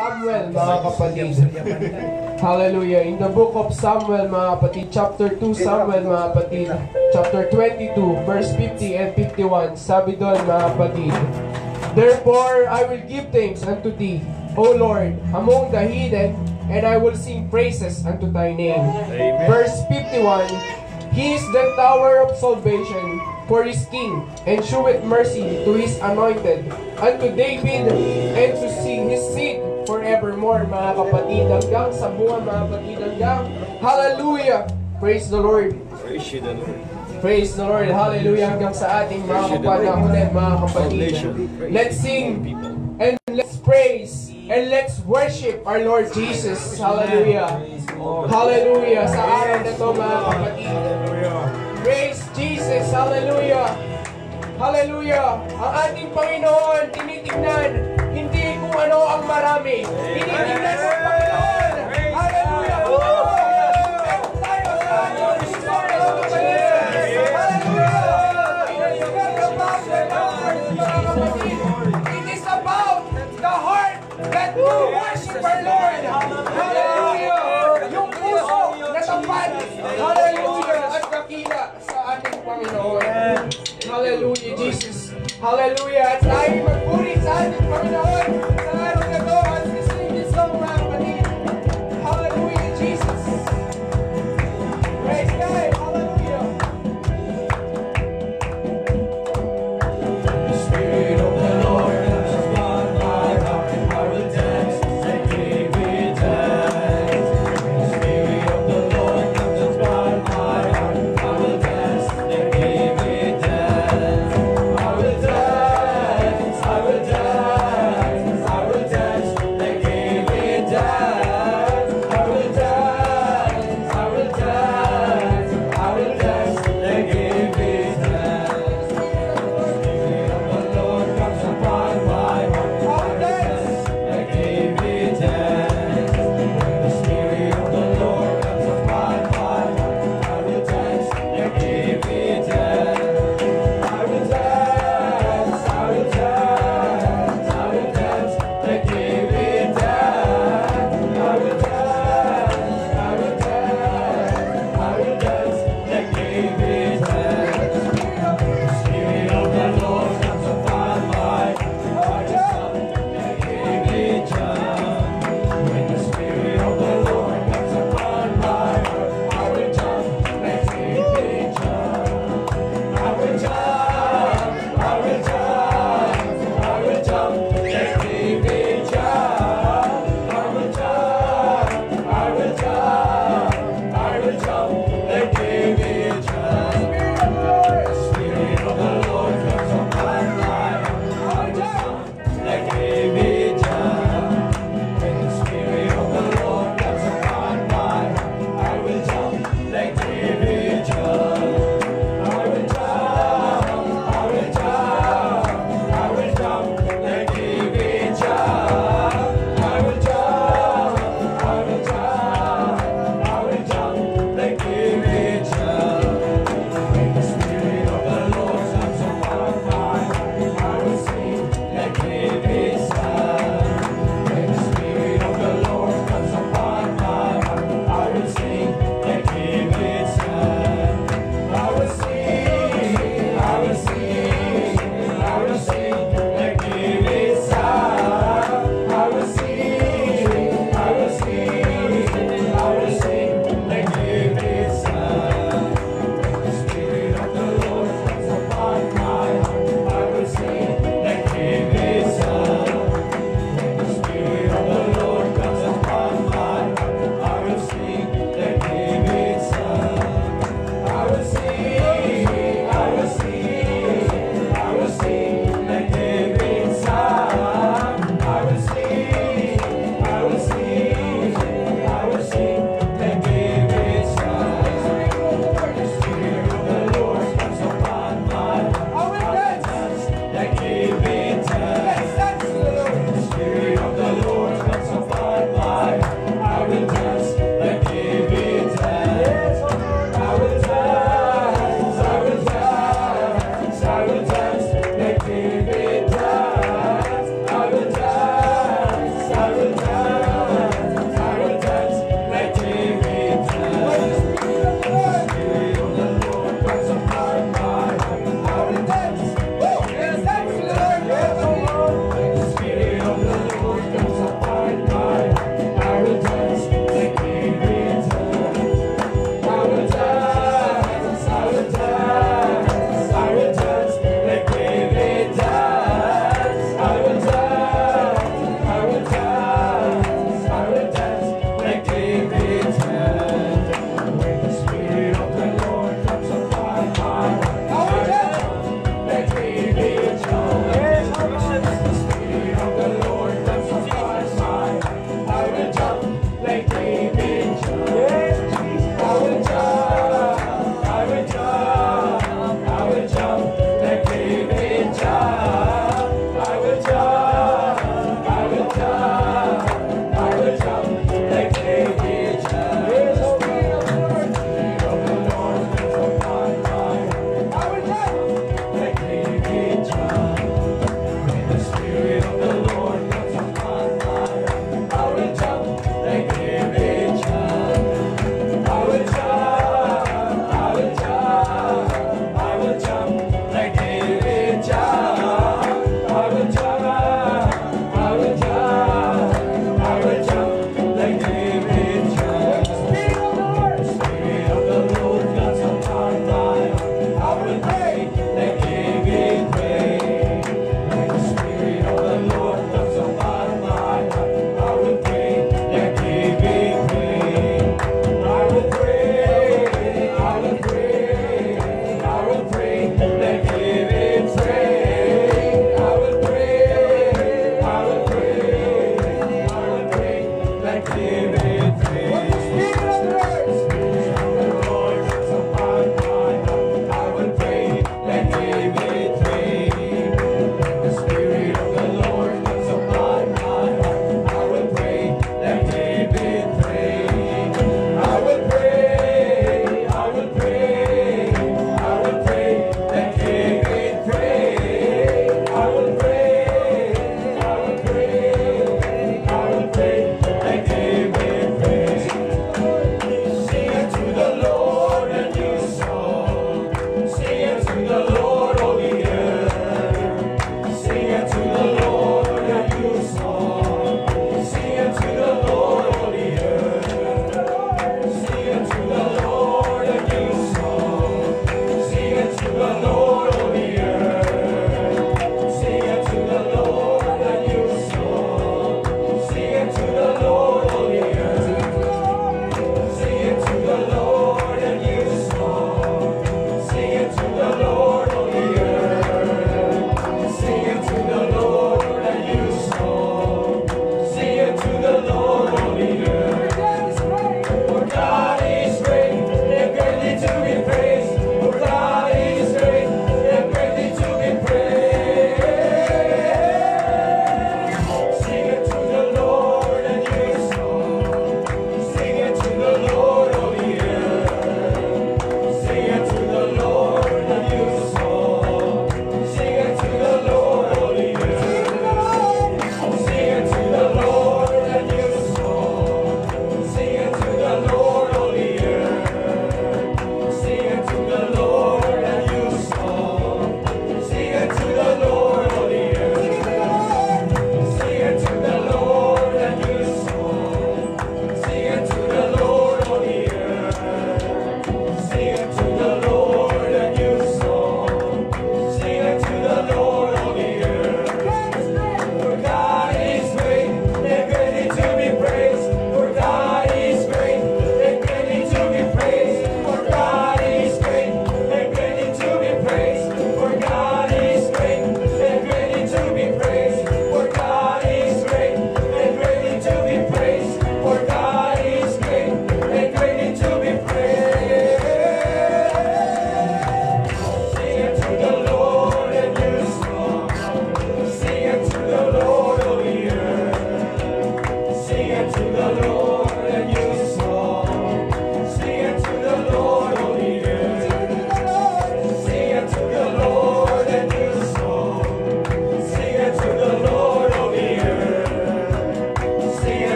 Samuel, mga kapatid. Hallelujah. In the book of Samuel, mga kapatid, chapter 2 Samuel, mga kapatid, chapter 22, verse 50 and 51, sabi doon, mga kapatid, Therefore, I will give thanks unto thee, O Lord, among the heathen, and I will sing praises unto thy name. Verse 51, He is the tower of salvation for his king, and sheweth mercy to his anointed, unto David, and to sing his seed forevermore, mga kapatid, hanggang sa buwan, mga kapatid, hanggang, hallelujah! Praise the Lord! Praise you the Lord. Praise the Lord. Hallelujah. Hanggang sa ating mga kapanahonan, mga kapatid. Let's sing and let's praise and let's worship our Lord Jesus. Hallelujah. Hallelujah. Sa araw na to, mga kapatid. Praise Jesus. Hallelujah. Hallelujah. Ang ating Panginoon, tinitignan, ano ang marami. Tinitignan ng Panginoon. Hallelujah. It is about the heart that we worship our Lord. Hallelujah! Yung puso na tapat. Hallelujah! At sa ating Panginoon. Hallelujah, Jesus. Hallelujah! At tayo magpuri sa ating Panginoon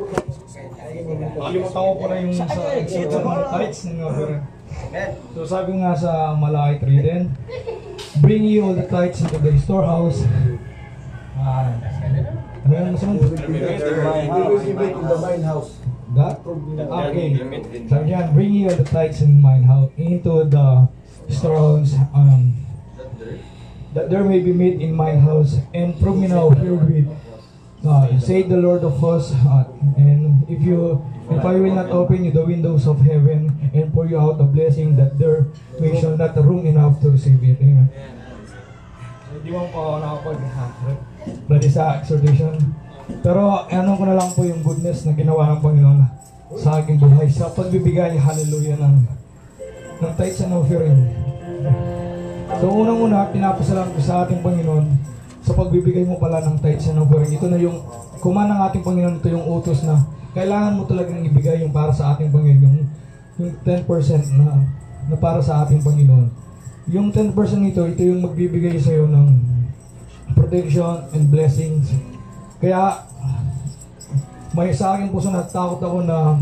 Nakalimutan ko pala yung sa tights ng mga bro. So sabi nga sa Malakit 3 din, bring ye all the tithes into the storehouse. Ah, ano yung? Deliberate in the mine house. That? Okay. Sabi niyan, bring ye all the tithes in mine house into the storehouse. Um, that there may be meat in my house, and prove me now herewith. Uh, say the Lord of hosts, uh, and if you, if I will not open you the windows of heaven and pour you out a blessing that there may shall not room enough to receive it. Amen. So, di mo pa ako nakapag ready sa exhortation. Pero ano ko na lang po yung goodness na ginawa ng Panginoon sa aking buhay sa pagbibigay, hallelujah, ng, ng tithes and offering. So unang-una, pinapasalamat ko sa ating Panginoon sa pagbibigay mo pala ng tithes and offering. Ito na yung kuman ng ating Panginoon, ito yung utos na kailangan mo talagang ibigay yung para sa ating Panginoon, yung, yung 10% na, na para sa ating Panginoon. Yung 10% nito, ito yung magbibigay sa iyo ng protection and blessings. Kaya may sa akin puso natakot ako na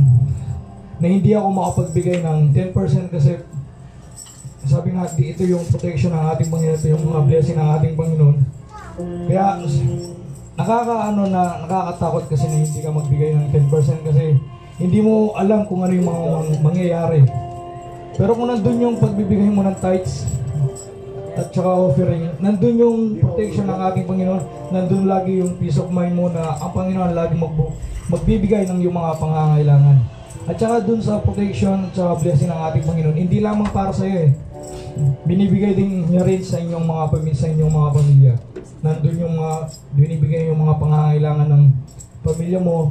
na hindi ako makapagbigay ng 10% kasi sabi nga, ito yung protection ng ating Panginoon, ito yung mga blessing ng ating Panginoon. Kaya, nakakaano na, nakakatakot kasi na hindi ka magbigay ng 10% kasi hindi mo alam kung ano yung mga mang- mangyayari. Pero kung nandun yung pagbibigay mo ng tithes, at saka offering, nandun yung protection ng ating Panginoon, nandun lagi yung peace of mind mo na ang Panginoon lagi magbu- magbibigay ng yung mga pangangailangan. At saka dun sa protection at saka blessing ng ating Panginoon, hindi lamang para sa iyo eh. Binibigay din niya rin sa inyong mga pamilya, sa inyong mga pamilya. Nandun yung mga, binibigay yung mga pangangailangan ng pamilya mo.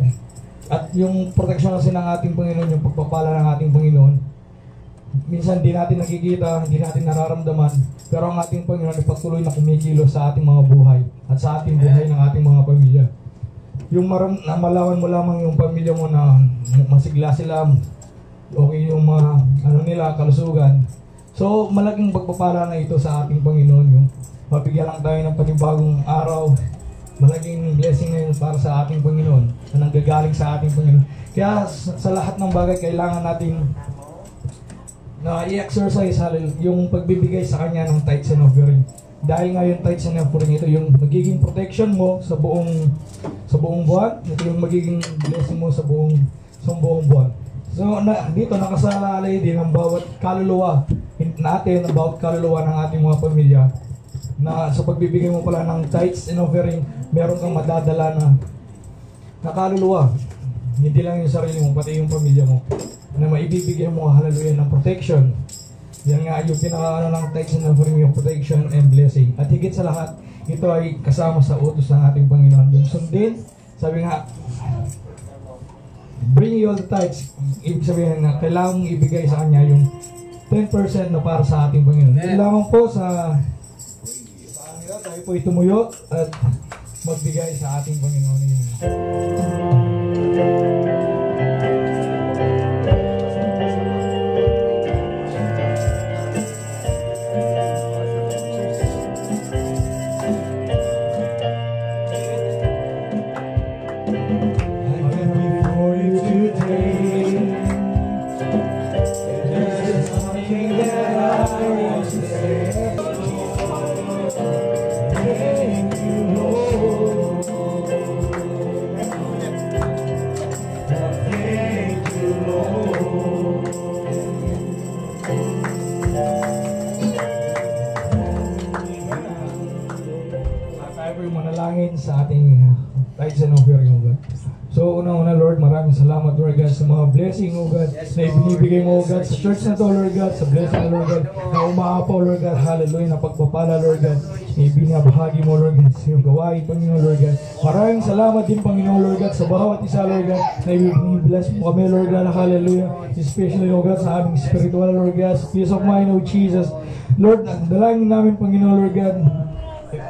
At yung protection kasi ng ating Panginoon, yung pagpapala ng ating Panginoon, minsan di natin nakikita, hindi natin nararamdaman, pero ang ating Panginoon ay patuloy na kumikilos sa ating mga buhay at sa ating buhay ng ating mga pamilya. yung maram, na malaman mo lamang yung pamilya mo na masigla sila, okay yung mga ano nila, kalusugan. So, malaking pagpapala na ito sa ating Panginoon yung mabigyan lang tayo ng panibagong araw. Malaking blessing na yun para sa ating Panginoon na nanggagaling sa ating Panginoon. Kaya sa, lahat ng bagay, kailangan natin na i-exercise yung pagbibigay sa kanya ng tithes and offering. Dahil nga yung tithes and offering ito yung magiging protection mo sa buong sa buong buwan, ito yung magiging blessing mo sa buong sa buong buwan. So na, dito nakasalalay din ang bawat kaluluwa natin, ang bawat kaluluwa ng ating mga pamilya na sa pagbibigay mo pala ng tithes and offering, meron kang madadala na na kaluluwa. Hindi lang yung sarili mo, pati yung pamilya mo na maibibigay mo hallelujah ng protection. Yan nga yung pinaka ng tithes and offering yung protection and blessing. At higit sa lahat, ito ay kasama sa utos ng ating Panginoon. Yung sundin, sabi nga, bring you all the tithes. Ibig sabihin na kailangan mong ibigay sa kanya yung 10% na para sa ating Panginoon. Kailangan po sa sa kanila, tayo po itumuyo at magbigay sa ating Panginoon. Amen. God, sa church na to, Lord God, sa blessing, Lord God, na umaapaw, Lord God, hallelujah, na pagpapala, Lord God, na ibinabahagi mo, Lord God, sa iyong gawain, Panginoon, Lord God. Maraming salamat din, Panginoon, Lord God, sa bawat isa, Lord God, na ibinibless mo kami, Lord God, hallelujah, especially, O God, sa aming spiritual, Lord God, sa peace of mind, O Jesus. Lord, dalangin namin, Panginoon, Lord God,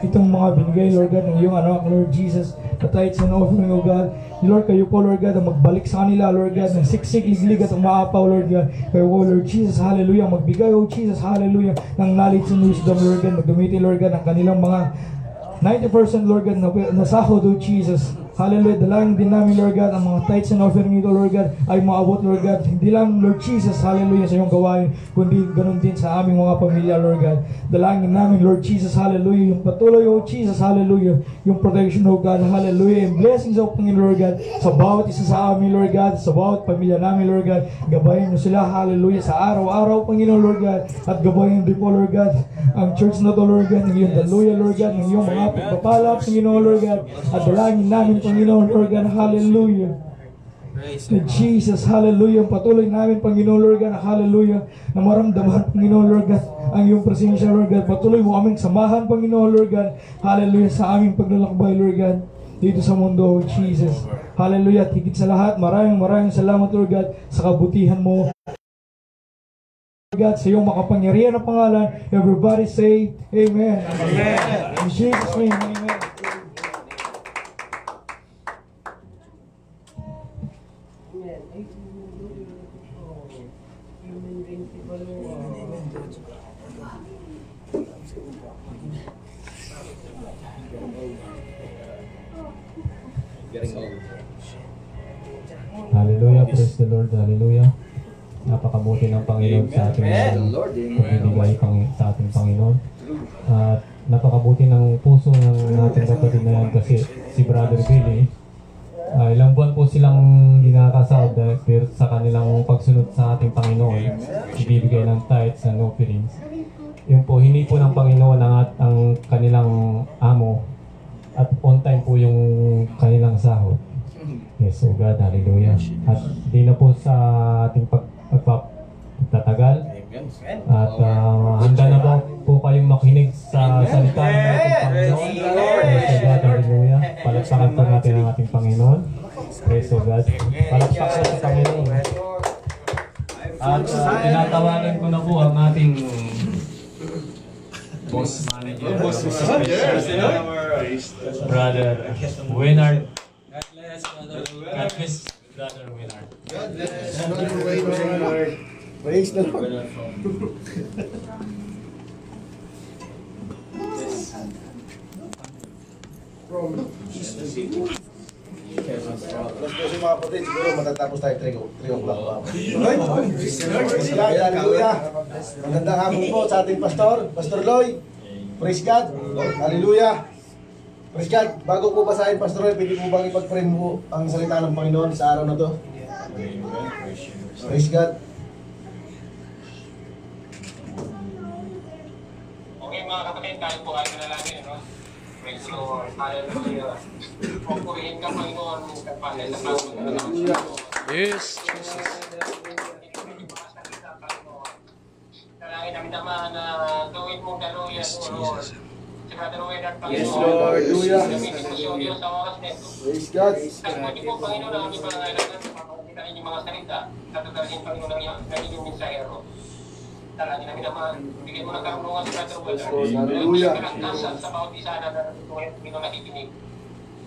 itong mga binigay, Lord God, ng iyong anak, Lord Jesus, the tithes and offering, O God. Lord, kayo po, Lord God, ang magbalik sa kanila, Lord God, ng siksik, liglig at umaapaw, Lord God. Kayo po, Lord Jesus, hallelujah, magbigay, O Jesus, hallelujah, ng knowledge and wisdom, Lord God, magamitin, Lord God, ang kanilang mga 90% Lord God na, na sahod, O Jesus. Hallelujah. Dalangin din namin, Lord God, ang mga tithes and offering nito, Lord God, ay maabot, Lord God. Hindi lang, Lord Jesus, hallelujah, sa iyong gawain, kundi ganun din sa aming mga pamilya, Lord God. Dalangin namin, Lord Jesus, hallelujah, yung patuloy, O Jesus, hallelujah, yung protection, O God, hallelujah, and blessings, O Panginoon, Lord God, sa bawat isa sa amin, Lord God, sa bawat pamilya namin, Lord God, gabayan mo sila, hallelujah, sa araw-araw, Panginoon, Lord God, at gabayan din po, Lord God, ang church na to, Lord God, ng iyong daluya, Lord God, ng iyong mga pagpapala, Panginoon, Lord God, at dalangin namin, Panginoon, Lord God, hallelujah. Na Jesus, hallelujah. Patuloy namin, Panginoon Lord God, hallelujah, na maramdaman, Panginoon Lord God, ang iyong presensya, Lord God. Patuloy mo aming samahan, Panginoon Lord God, hallelujah, sa aming paglalakbay, Lord God, dito sa mundo, oh Jesus. Hallelujah. At higit sa lahat, maraming maraming salamat, Lord God, sa kabutihan mo. God, sa iyong makapangyarihan na pangalan, everybody say, Amen. Amen. In Jesus' name, Amen. The Lord, hallelujah. Napakabuti ng Panginoon sa ating pagbibigay pang, sa ating Panginoon. At napakabuti ng puso ng ating kapatid na yan kasi si Brother Billy, ah, ilang buwan po silang ginakasal dahil sa kanilang pagsunod sa ating Panginoon, ibibigay ng tithes and offerings. Yung po, hindi po ng Panginoon ang, at, ang kanilang amo at on time po yung kanilang sahod. Yes, oh God, hallelujah. At di na po sa ating pag, pagpa- pagtatagal. At ah, handa na ba po kayong makinig sa salita ng ating Panginoon? Praise oh God, hallelujah. Palakpakan po natin ang ating Panginoon. Praise oh God. Palakpakan sa Panginoon. At ah, tinatawagan ko na po ang ating boss manager. Boss manager. Brother Winard bless, brother. God bless, brother Willard. God bless. Brother Waynard. Praise the Lord. Alas 12 mga kapatid, siguro matatapos tayo 3 o'clock pa. Hallelujah. Magandang hapon po sa ating pastor, Pastor Lloyd. Praise God, hallelujah. Praise God, bago po basahin Pastor Lloyd, pwede po bang ipag-pray mo ang salita ng Panginoon sa araw na to? Praise God. Okay mga kapatid, tayo po ay manalangin, no? Praise the Lord. Hallelujah. Pupurihin ka, Panginoon, kapatid sa Panginoon. Yes, Jesus. Dalangin namin naman na gawin mong daluyan, O Lord. Yes, Lord. Hallelujah. Praise God. Nagputi po, Panginoon, ang aming pangangailangan sa pagkakitain yung mga salita. Tatagawin, Panginoon, ng iyong- ng inyong mensahero. Dalangin namin naman, bigyan mo ng karunungan sa Brother Willard. Hallelujah. Kalangkasan sa bawat isa na Panginoon nakikinig.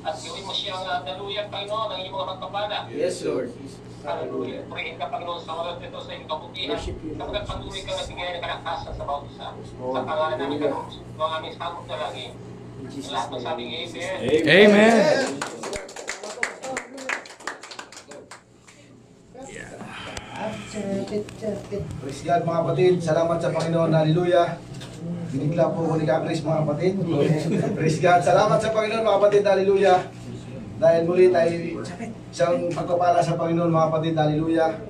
At gawin mo siyang daluyan, Panginoon, ng inyong mga pagpapala. Yes, Lord. Hallelujah. Purihin ka, Panginoon, sa oras nito sa iyong kabutihan. Sapagkat patuloy ka nagbigay ng kalakasan sa bawat isa. Sa pangalan namin ka, mga aming samot na lagi. Lahat ng sabing Amen. Amen. Praise God mga kapatid. Salamat sa Panginoon. Hallelujah. Binigla po ko ni Kapres mga kapatid. Praise God. Salamat sa Panginoon mga kapatid. Hallelujah. Dahil muli tayo isang pagpapala sa Panginoon mga kapatid. Hallelujah.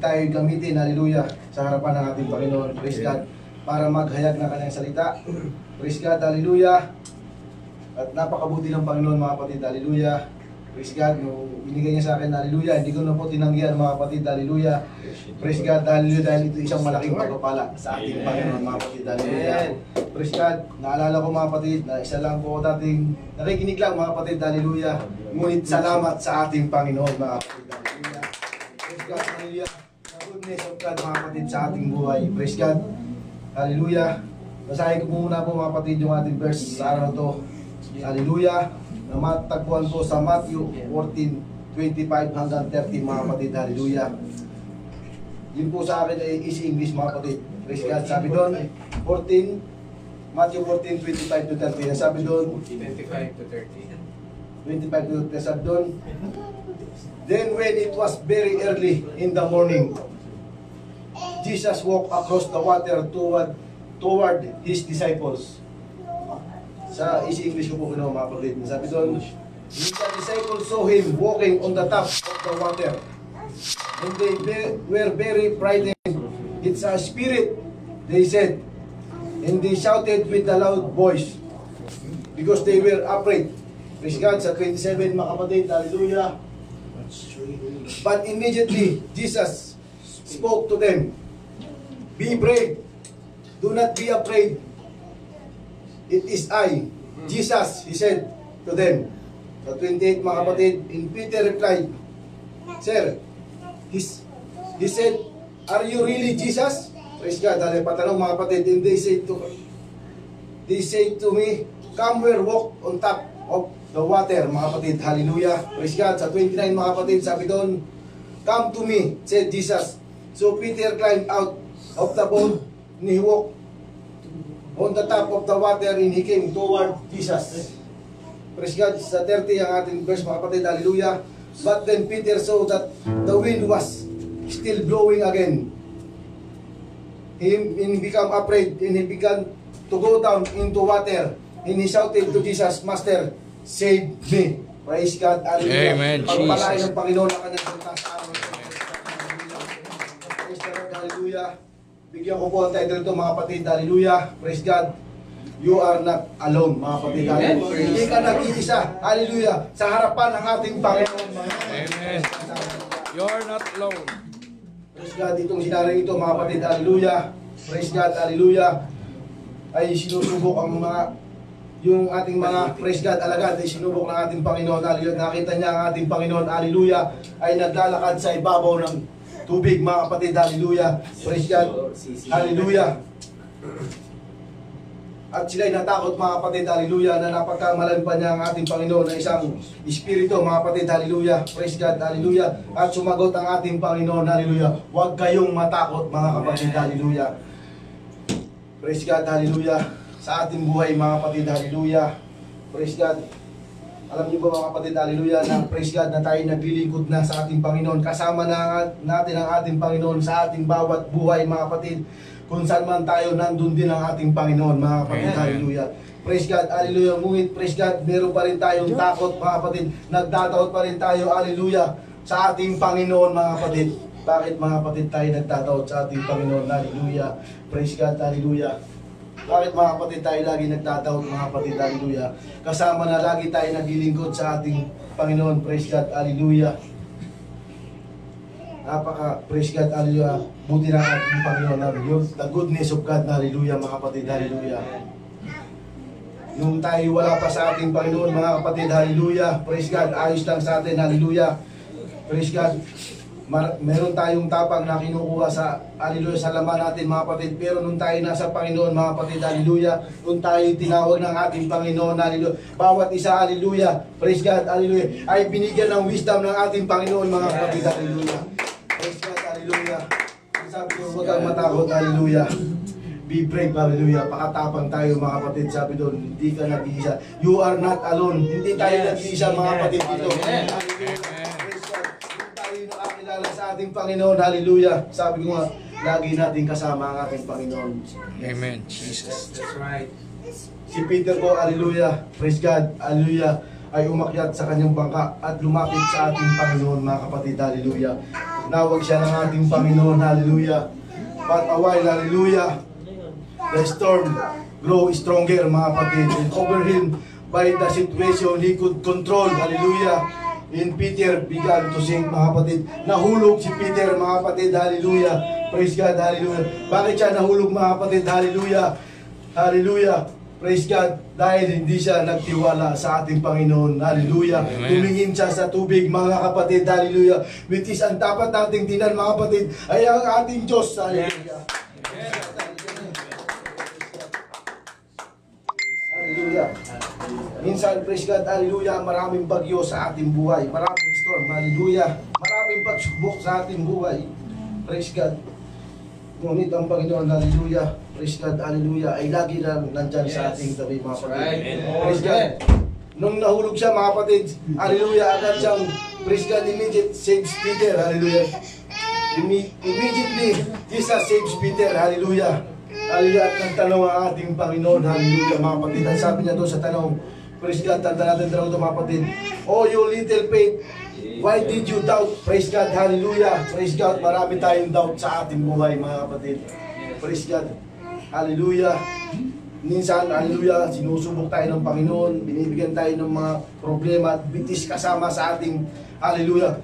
Tayo gamitin. Hallelujah. Sa harapan ng ating Panginoon. Praise God. Para maghayag ng kanyang salita. Praise God. Hallelujah. At napakabuti ng Panginoon mga kapatid. Hallelujah. Praise God. Yung binigay niya sa akin. Hallelujah. Hindi ko na po tinanggihan mga kapatid. Hallelujah. Praise God. Hallelujah. Dahil ito isang malaking pagpapala sa ating Panginoon mga kapatid. Hallelujah. Praise God. Naalala ko mga kapatid na isa lang po dating nakikinig lang mga kapatid. Hallelujah. Ngunit salamat sa ating Panginoon mga kapatid. Hallelujah. Praise God. Hallelujah. The goodness of God mga kapatid sa ating buhay. Praise God. Hallelujah. Basahin ko muna po mga kapatid yung ating verse sa araw na to. Hallelujah. Na matagpuan po sa Matthew 14, 25 hanggang 30 mga kapatid. Hallelujah. Yun po sa akin ay easy English mga kapatid. Praise God. Sabi doon, 14, Matthew 14, 25 to 30. Ang Sabi doon, 25 to 30. 25 to 30. Sabi doon, Then when it was very early in the morning, Jesus walked across the water toward toward his disciples. Sa easy English ko po mga kapatid. Sabi doon, When the disciples saw him walking on the top of the water, and they were very frightened. It's a spirit, they said. And they shouted with a loud voice because they were afraid. Praise God, sa 27 mga kapatid, hallelujah. But immediately, Jesus spoke to them, Be brave, do not be afraid. It is I, Jesus, he said to them. Sa 28 mga kapatid, and Peter replied, Sir, his, he said, Are you really Jesus? Praise God, dahil patanong mga kapatid, and they said to, they say to me, Come where walk on top of the water, mga kapatid. Hallelujah. Praise God. Sa 29 mga kapatid, sabi doon, Come to me, said Jesus. So Peter climbed out of the boat and he walked on the top of the water and he came toward Jesus. Praise God. Sa 30 ang ating verse, mga kapatid. Hallelujah. But then Peter saw that the wind was still blowing again. He, he became afraid and he began to go down into water. And he shouted to Jesus, Master, save me. Praise God. Hallelujah. Amen, Pagpalain ng Panginoon ang kanyang salita sa araw. Praise Lord. Hallelujah. Bigyan ko po ang title ito mga kapatid. Hallelujah. Praise God. You are not alone, mga kapatid. Hindi ka nag-iisa. Hallelujah. Sa harapan ng ating Panginoon. Amen. You're not alone. Praise God, itong sinaring ito mga kapatid, hallelujah. Praise God, hallelujah. Ay sinusubok ang mga yung ating mga praise God alagad ay sinubok ng ating Panginoon. Hallelujah. Nakita niya ang ating Panginoon, hallelujah, ay naglalakad sa ibabaw ng tubig mga kapatid, hallelujah. Praise God, hallelujah. at sila'y natakot mga kapatid, hallelujah, na napagkamalan pa niya ang ating Panginoon na isang Espiritu, mga kapatid, hallelujah, praise God, hallelujah, at sumagot ang ating Panginoon, hallelujah, huwag kayong matakot mga kapatid, hallelujah. Praise God, hallelujah, sa ating buhay mga kapatid, hallelujah, praise God. Alam niyo ba mga kapatid, hallelujah, na praise God na tayo naglilingkod na sa ating Panginoon. Kasama na natin ang ating Panginoon sa ating bawat buhay mga kapatid. Kung saan man tayo, nandun din ang ating Panginoon mga kapatid, hallelujah. Praise God, hallelujah. Ngunit praise God, meron pa rin tayong takot mga kapatid. Nagtatakot pa rin tayo, hallelujah, sa ating Panginoon mga kapatid. Bakit mga kapatid tayo nagtatakot sa ating Panginoon, hallelujah. Praise God, hallelujah. Bakit mga kapatid tayo lagi nagtataon mga kapatid, hallelujah. Kasama na lagi tayo naglilingkod sa ating Panginoon, praise God, hallelujah. Napaka, praise God, hallelujah. Buti ng ating Panginoon, hallelujah. The goodness of God, hallelujah mga kapatid, hallelujah. Nung tayo wala pa sa ating Panginoon, mga kapatid, hallelujah. Praise God, ayos lang sa atin, hallelujah. Praise God. Mar- meron tayong tapang na kinukuha sa hallelujah sa laman natin mga kapatid pero nung tayo nasa Panginoon mga kapatid hallelujah nung tayo tinawag ng ating Panginoon hallelujah bawat isa hallelujah praise God hallelujah ay binigyan ng wisdom ng ating Panginoon mga kapatid hallelujah praise God hallelujah Ang sabi ko huwag kang matakot hallelujah Be brave, hallelujah. Pakatapang tayo mga kapatid. Sabi doon, hindi ka nag-iisa. You are not alone. Hindi tayo nag-iisa mga kapatid dito. Hallelujah. Praise God. Kung tayo nakakilala sa ating Panginoon, hallelujah. Sabi ko nga, lagi natin kasama ang ating Panginoon. Amen. Jesus. That's right. Si Peter po, hallelujah, praise God, hallelujah, ay umakyat sa kanyang bangka at lumapit sa ating Panginoon, mga kapatid, hallelujah. Nawag siya ng ating Panginoon, hallelujah. But a while, hallelujah, the storm grow stronger, mga kapatid, and over him by the situation he could control, hallelujah. In Peter began to sink, mga kapatid. Nahulog si Peter, mga kapatid, hallelujah. Praise God, hallelujah. Bakit siya nahulog, mga kapatid, hallelujah? Hallelujah. Praise God. Dahil hindi siya nagtiwala sa ating Panginoon. Hallelujah. Amen. Tumingin siya sa tubig, mga kapatid. Hallelujah. Which is ang dapat nating tinan, mga kapatid, ay ang ating Diyos. Hallelujah. Hallelujah. Minsan, praise God, hallelujah, maraming bagyo sa ating buhay. Maraming storm, hallelujah. Maraming pagsubok sa ating buhay. Praise God. Ngunit ang Panginoon, hallelujah, praise God, hallelujah, ay lagi lang nandyan sa ating tabi, mga kapatid. Praise God. Nung nahulog siya, mga kapatid, hallelujah, agad siyang, praise God, immediate saves Peter, hallelujah. Imme- Immediately, Jesus saves Peter, hallelujah. Hallelujah, at nagtanong ang ating Panginoon, hallelujah, mga kapatid. Ang sabi niya doon sa tanong, praise God, tanda natin tanong ito, mga kapatid. Oh, you little faith, Why did you doubt? Praise God, hallelujah. Praise God, marami tayong doubt sa ating buhay, mga kapatid. Praise God, hallelujah. Minsan, hallelujah, sinusubok tayo ng Panginoon, binibigyan tayo ng mga problema at bitis kasama sa ating, hallelujah,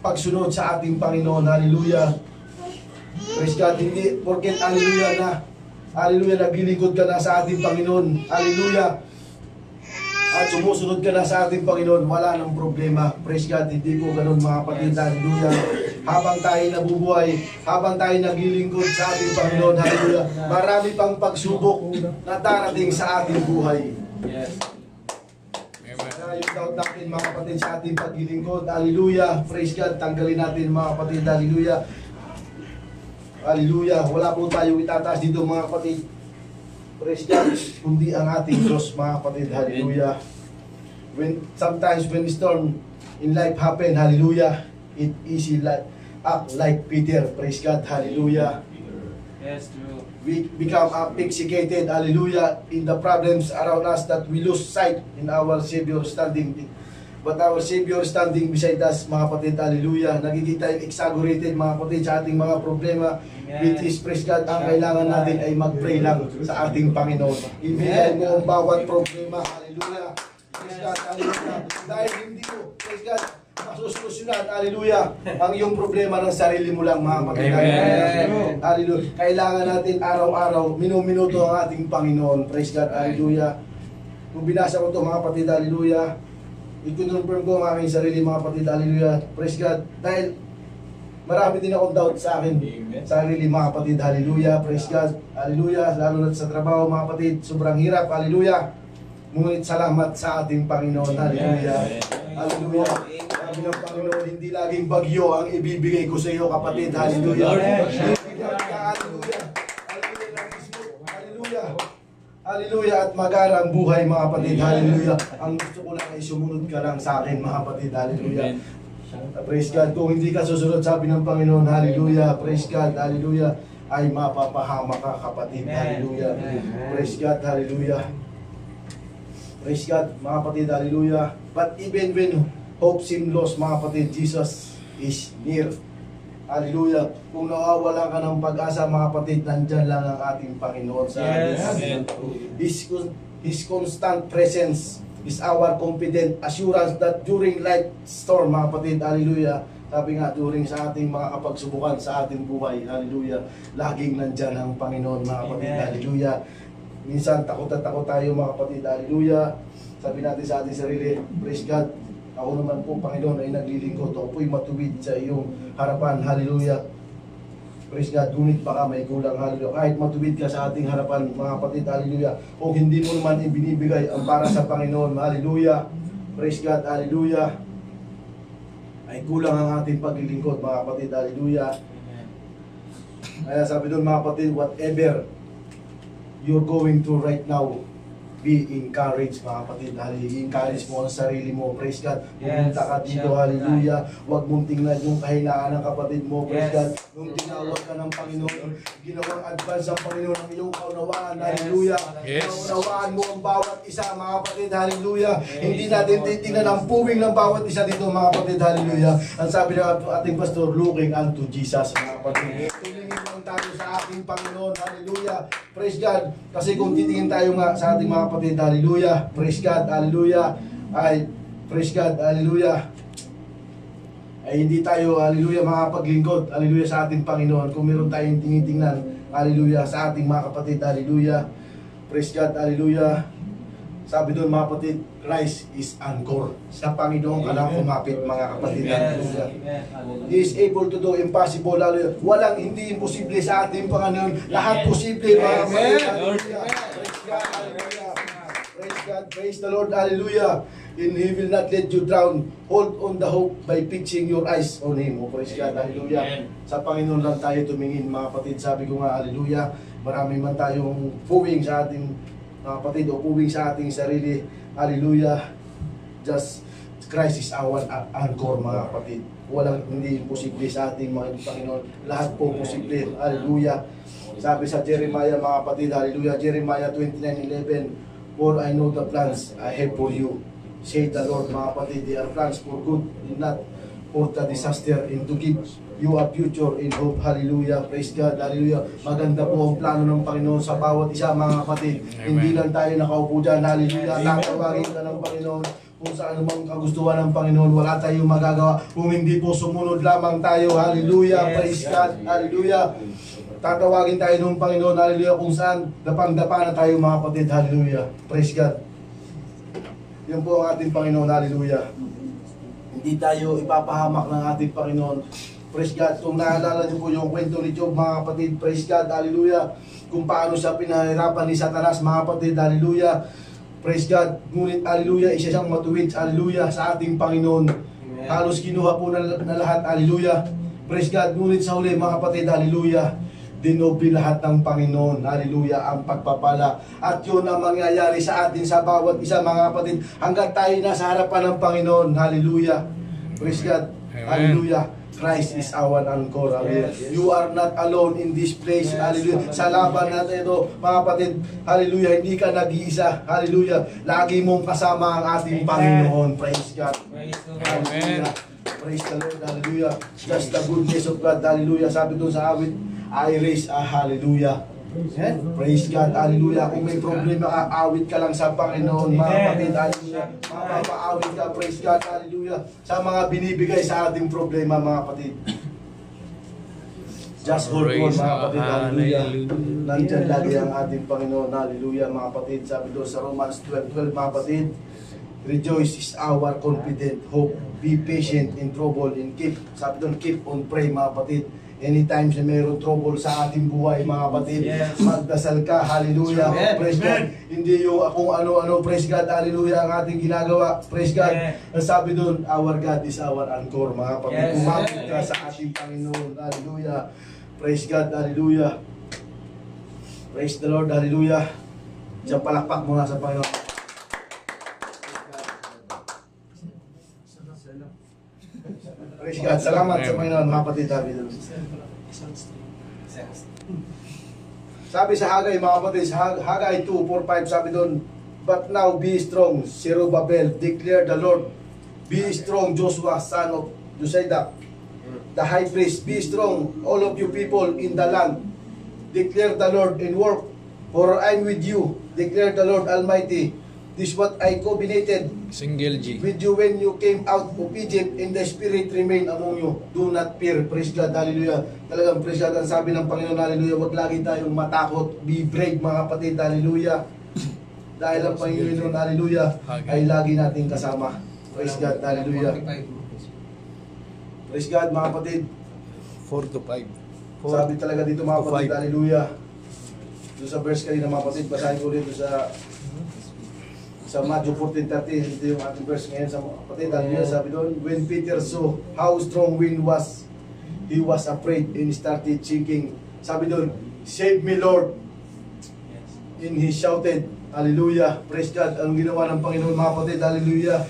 pagsunod sa ating Panginoon, hallelujah. Praise God, hindi, porket hallelujah na, hallelujah, naglilingkod ka na sa ating Panginoon, hallelujah at sumusunod ka na sa ating Panginoon, wala nang problema. Praise God, hindi po ganun mga kapatid. Hallelujah. Habang tayo nabubuhay, habang tayo naglilingkod sa ating Panginoon, hallelujah, marami pang pagsubok na darating sa ating buhay. Kaya yung doubt natin mga kapatid sa ating paglilingkod, hallelujah, praise God, tanggalin natin mga kapatid, hallelujah. Hallelujah, wala po tayong itataas dito mga kapatid. Praise God, kundi ang ating Diyos mga kapatid, hallelujah. When, sometimes when storm in life happen, hallelujah, it easy like, act like Peter, praise God, hallelujah. Yes, true. We become fixated, hallelujah, in the problems around us that we lose sight in our Savior standing. But our Savior standing beside us, mga kapatid, hallelujah. Nagiging tayo exaggerated, mga kapatid, sa ating mga problema. With His praise God, ang kailangan natin ay mag-pray lang sa ating Panginoon. Ibigay mo ang bawat problema, hallelujah. Praise God, hallelujah. Dahil hindi mo, praise God, masusolusyonan, hallelujah, ang iyong problema ng sarili mo lang, mga kapatid. Amen. Hallelujah. Kailangan natin araw-araw, minuminuto ang ating Panginoon. Praise God, hallelujah. Kung binasa ko ito, mga kapatid, hallelujah, i-confirm ko ang aking sarili, mga kapatid, hallelujah. Praise God. Dahil marami din akong doubt sa akin. Sarili mga kapatid, hallelujah, praise God, hallelujah, lalo na sa trabaho mga kapatid, sobrang hirap, hallelujah. Ngunit salamat sa ating Panginoon, hallelujah. Hallelujah. Sabi ng Panginoon, hindi laging bagyo ang ibibigay ko sa iyo kapatid, Hallelujah. Hallelujah. laging smooth. Hallelujah. Hallelujah at magara ang buhay mga kapatid. Hallelujah. Ang gusto ko lang ay sumunod ka lang sa akin mga kapatid. Hallelujah. Praise God. Kung hindi ka susunod sabi ng Panginoon, Hallelujah. Praise God. Hallelujah. Ay mapapahama ka kapatid. Hallelujah. Praise God. Hallelujah. Praise God, mga kapatid, hallelujah. But even when hope seems lost, mga kapatid, Jesus is near. Hallelujah. Kung nawawala ka ng pag-asa, mga kapatid, nandyan lang ang ating Panginoon sa Yes. His, His constant presence is our confident assurance that during life storm, mga kapatid, hallelujah, sabi nga, during sa ating mga kapagsubukan sa ating buhay, hallelujah, laging nandyan ang Panginoon, mga kapatid, Amen. hallelujah. Minsan, takot at takot tayo, mga kapatid, hallelujah. Sabi natin sa ating sarili, praise God, ako naman po, Panginoon, ay naglilingkod. Ako po'y matuwid sa iyong harapan. Hallelujah. Praise God. Ngunit baka may kulang. Hallelujah. Kahit matuwid ka sa ating harapan, mga kapatid. Hallelujah. Kung hindi mo naman ibinibigay ang para sa Panginoon. Hallelujah. Praise God. Hallelujah. Ay kulang ang ating paglilingkod, mga kapatid. Hallelujah. Kaya sabi doon, mga kapatid, whatever you're going through right now, be encouraged mga kapatid. Hallelujah. Encourage mo ang sarili mo. Praise God. Pumunta ka dito. Yes. Hallelujah. Huwag mong tingnan yung kahinaan ng kapatid mo. Praise Yes. God. Nung tinawag ka ng Panginoon, ginawang advance ang Panginoon ng iyong kaunawaan. Hallelujah. Yes. Kaunawaan mo ang bawat isa mga kapatid. Hallelujah. Hindi natin titingnan ang puwing ng bawat isa dito mga kapatid. Hallelujah. Ang sabi ng ating pastor, looking unto Jesus mga kapatid. Tingin lang tayo sa ating Panginoon. Hallelujah. Praise God. Kasi kung titingin tayo nga sa ating mga kapatid, hallelujah. Praise God. Hallelujah. Ay, praise God. Hallelujah. Ay hindi tayo, hallelujah, makapaglingkod, hallelujah, sa ating Panginoon. Kung meron tayong tinitingnan, hallelujah, sa ating mga kapatid, hallelujah. Praise God, hallelujah. Sabi doon mga kapatid, Christ is anchor. Sa Panginoon ka lang kumapit mga kapatid. Hallelujah. He is able to do impossible. Hallelujah. Walang hindi imposible sa ating Panginoon. Lahat posible mga kapatid. Praise God. Hallelujah. Praise God. Praise the Lord. Hallelujah. And He will not let you drown. Hold on the hope by fixing your eyes on Him. Oh, praise God. Hallelujah. Sa Panginoon lang tayo tumingin mga kapatid. Sabi ko nga, hallelujah. Marami man tayong puwing sa ating mga kapatid o puwing sa ating sarili. Hallelujah. Just Christ is our anchor mga kapatid. Walang hindi imposible sa ating mga Panginoon. Lahat po posible. Hallelujah. Sabi sa Jeremiah mga kapatid, hallelujah. Jeremiah 29:11, For I know the plans I have for you. Say the Lord mga kapatid, they are plans for good, not for the disaster and to give you a future in hope. Hallelujah. Praise God. Hallelujah. Maganda po ang plano ng Panginoon sa bawat isa mga kapatid. Hindi lang tayo nakaupo dyan. Hallelujah. Tatawagin ka ng Panginoon kung sa anumang kagustuhan ng Panginoon, wala tayong magagawa kung hindi po sumunod lamang tayo. Hallelujah. Praise God. Hallelujah. Tatawagin tayo ng Panginoon. Hallelujah. Kung saan dapang-dapa na tayo mga kapatid. Hallelujah. Praise God. Yan po ang ating Panginoon. Hallelujah. Hindi tayo ipapahamak ng ating Panginoon. Praise God. Kung naalala niyo po yung kwento ni Job, mga kapatid, praise God, hallelujah. Kung paano siya pinahirapan ni Satanas, mga kapatid, hallelujah. Praise God. Ngunit, hallelujah, isa siyang matuwid, hallelujah, sa ating Panginoon. Halos kinuha po na, na lahat, hallelujah. Praise God. Ngunit sa huli, mga kapatid, hallelujah. Dinoble lahat ng Panginoon. Hallelujah. Ang pagpapala. At yun ang mangyayari sa atin sa bawat isa mga kapatid. Hanggang tayo nasa harapan ng Panginoon. Hallelujah. Praise God. Hallelujah. Christ is our anchor. You are not alone in this place. Hallelujah. Sa laban natin ito, mga kapatid. Hallelujah. Hindi ka nag-iisa. Hallelujah. Lagi mong kasama ang ating Panginoon. Praise God. Hallelujah. Praise the Lord. Hallelujah. Just the goodness of God. Hallelujah. Sabi doon sa awit, I raise a hallelujah. Yan. Praise God. Hallelujah. Kung may problema ka, awit ka lang sa Panginoon. Mga kapatid. Hallelujah. Mapapaawit ka. Praise God. Hallelujah. Sa mga binibigay sa ating problema, mga kapatid. Just hold on, mga kapatid. Hallelujah. Nandyan lagi ang ating Panginoon. Hallelujah, mga kapatid. Sabi doon sa Romans 12.12, mga kapatid. Rejoice is our confident hope. Be patient in trouble and keep, sabi doon, keep on pray mga kapatid. Anytime na mayroong trouble sa ating buhay mga kapatid, magdasal ka, hallelujah, Amen. praise God. Hindi yung kung ano-ano, praise God, hallelujah, ang ating ginagawa, praise God. Ang sabi doon, our God is our anchor mga kapatid. Yes. Kumapit ka sa ating Panginoon, hallelujah. Praise God, hallelujah. Praise the Lord, hallelujah. Diyan palakpak muna sa Panginoon. Praise God. Salamat sa Panginoon, mga kapatid. Doon. Sabi sa Hagay, mga kapatid, sa Hag- Hagay 2, 4, 5, sabi doon, But now be strong, Zerubbabel, declare the Lord. Be strong, Joshua, son of Josadak, the high priest. Be strong, all of you people in the land. Declare the Lord and work, for I'm with you. Declare the Lord Almighty. This what I covenanted Single G. with you when you came out of Egypt and the Spirit remain among you. Do not fear. Praise God. Hallelujah. Talagang praise God. Ang sabi ng Panginoon. Hallelujah. Huwag lagi tayong matakot. Be brave mga kapatid. Hallelujah. Dahil ang Panginoon. Hallelujah. Ay lagi nating kasama. Praise God. Hallelujah. Praise God mga kapatid. 4 to 5. Sabi talaga dito mga kapatid. Hallelujah. Doon sa verse kanina mga kapatid. Basahin ko dito sa sa Matthew 14.30, ito yung ating verse ngayon sa kapatid. Hallelujah, sabi doon, when Peter saw how strong wind was, he was afraid and started sinking. Sabi doon, save me Lord. And he shouted, Hallelujah, praise God. Ang ginawa ng Panginoon mga kapatid, Hallelujah.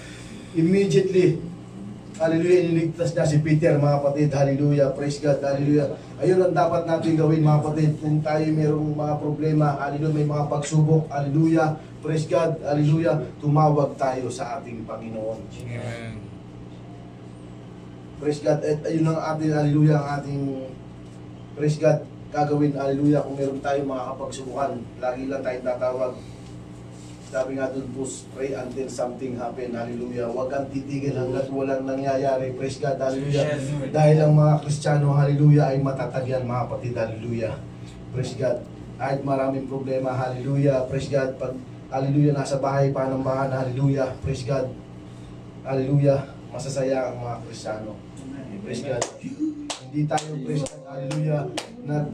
Immediately, Hallelujah, iniligtas niya si Peter mga kapatid. Hallelujah, praise God, Hallelujah. Ayun ang dapat natin gawin mga kapatid. Kung tayo mayroong mga problema, Hallelujah, may mga pagsubok, Hallelujah, praise God, Hallelujah. Tumawag tayo sa ating Panginoon. Amen. Praise God. At ayun ang ating, hallelujah, ang ating, praise God, gagawin, hallelujah, kung meron tayong mga kapagsubukan, lagi lang tayong tatawag. Sabi nga doon, push, pray until something happen, hallelujah. Huwag kang titigil hanggat walang nangyayari, praise God, hallelujah. Dahil ang mga Kristiyano, hallelujah, ay matatag yan, mga kapatid, hallelujah. Praise God. Kahit maraming problema, hallelujah, praise God. Pag, hallelujah, nasa bahay, panambahan, hallelujah, praise God. Hallelujah, masasaya ang mga Kristiyano. Praise God. Hindi tayo, praise God, hallelujah, nag,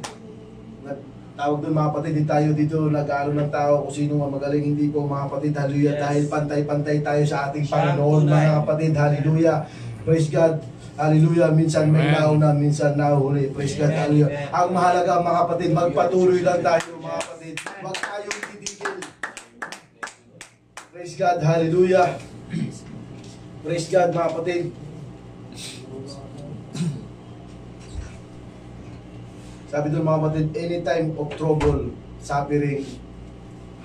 tawag doon mga kapatid, hindi tayo dito nag-aalo ng tao kung sino ang magaling, hindi po mga kapatid, hallelujah, dahil pantay-pantay tayo sa ating Panginoon, mga kapatid, hallelujah. Praise God. Hallelujah. Minsan may Amen. nauna, minsan nahuli. Praise God. Hallelujah. Ang mahalaga mga kapatid, magpatuloy lang tayo mga kapatid. Huwag tayong titigil. Praise God. Hallelujah. Praise God mga kapatid. Sabi doon mga kapatid, anytime of trouble, suffering,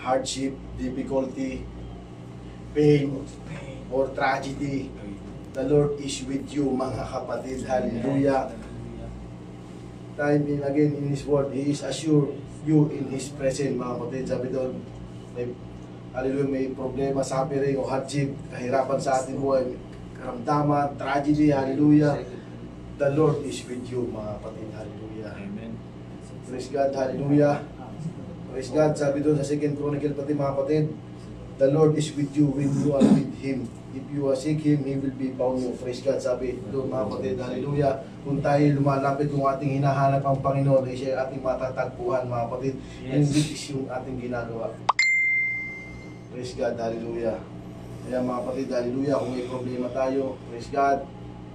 hardship, difficulty, pain, or tragedy, the Lord is with you mga kapatid. Hallelujah. Time and again in His Word, He is assure you in His presence mga kapatid. Sabi doon, may, hallelujah, may problema, suffering, o hardship, kahirapan sa ating buhay, karamdaman, tragedy, hallelujah. The Lord is with you mga kapatid. Praise God, hallelujah. Praise God, sabi doon sa 2 Chronicle pati mga kapatid, The Lord is with you when you are with Him. If you are seek Him, He will be found you. Praise God, sabi doon mga kapatid, hallelujah. Kung tayo lumalapit kung ating hinahanap ang Panginoon, ay siya ating matatagpuan mga kapatid. And this is yung ating ginagawa. Praise God, hallelujah. Kaya mga kapatid, hallelujah, kung may problema tayo, praise God,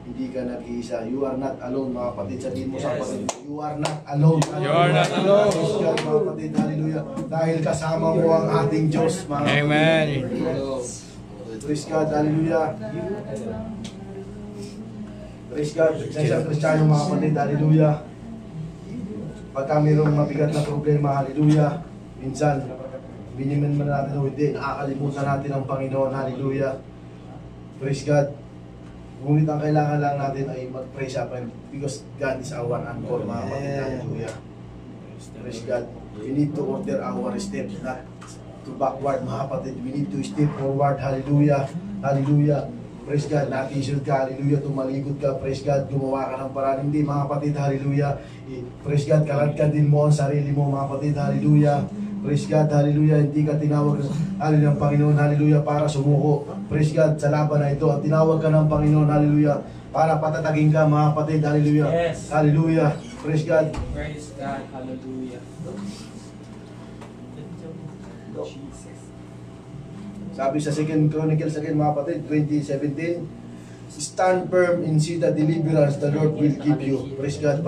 hindi ka nag-iisa. You are not alone, mga kapatid. Sabihin mo sa kapatid, you are not alone. You are not alone. God, mga kapatid, hallelujah. Dahil kasama mo ang ating Diyos, mga kapatid. Amen. Praise God, hallelujah. Praise God, sa isang Kristiyano mga kapatid, hallelujah. Pagka mayroong mabigat na problema, hallelujah. Minsan, biniman man natin o hindi, nakakalimutan natin ang Panginoon, hallelujah. Praise God. Ngunit ang kailangan lang natin ay mag-pray sa Panginoon because God is our anchor, mga kapatid, hallelujah. Praise God. We need to order our steps, not to backward, mga kapatid. We need to step forward. Hallelujah. Hallelujah. Praise God. Natisod ka. Hallelujah. Tumalikod ka. Praise God. Gumawa ka ng paraan. Hindi, mga kapatid. Hallelujah. Eh, Praise God. Kalat ka din mo ang sarili mo, mga kapatid. Hallelujah. Praise God, hallelujah. Hindi ka tinawag, hallelujah, ng Panginoon, hallelujah, para sumuko. Praise God, sa laban na ito. At tinawag ka ng Panginoon, hallelujah, para patatagin ka, mga kapatid, hallelujah. Yes. Hallelujah. Praise God. Praise God. Hallelujah. Sabi sa 2 Chronicles again, mga kapatid, 2017, Stand firm and see the deliverance the Lord will give you. Praise God.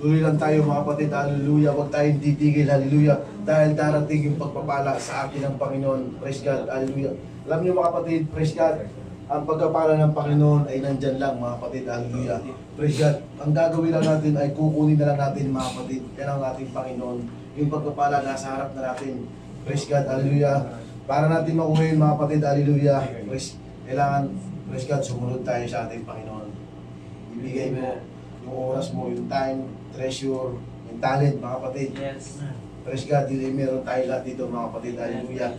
Patuloy lang tayo mga kapatid. Hallelujah. Huwag tayong titigil. Hallelujah. Dahil darating yung pagpapala sa atin ng Panginoon. Praise God. Hallelujah. Alam niyo mga kapatid, praise God. Ang pagpapala ng Panginoon ay nandyan lang mga kapatid. Hallelujah. Praise God. Ang gagawin lang natin ay kukunin na lang natin mga kapatid. Yan ang ating Panginoon. Yung pagpapala nasa harap na natin. Praise God. Hallelujah. Para natin makuha mga kapatid. Hallelujah. Praise. Kailangan Praise God, sumunod tayo sa ating Panginoon. Ibigay mo yung oras mo, yung time, treasure, yung talent, mga kapatid. Yes. Praise God, yun ay meron tayo lahat dito, mga kapatid. Hallelujah.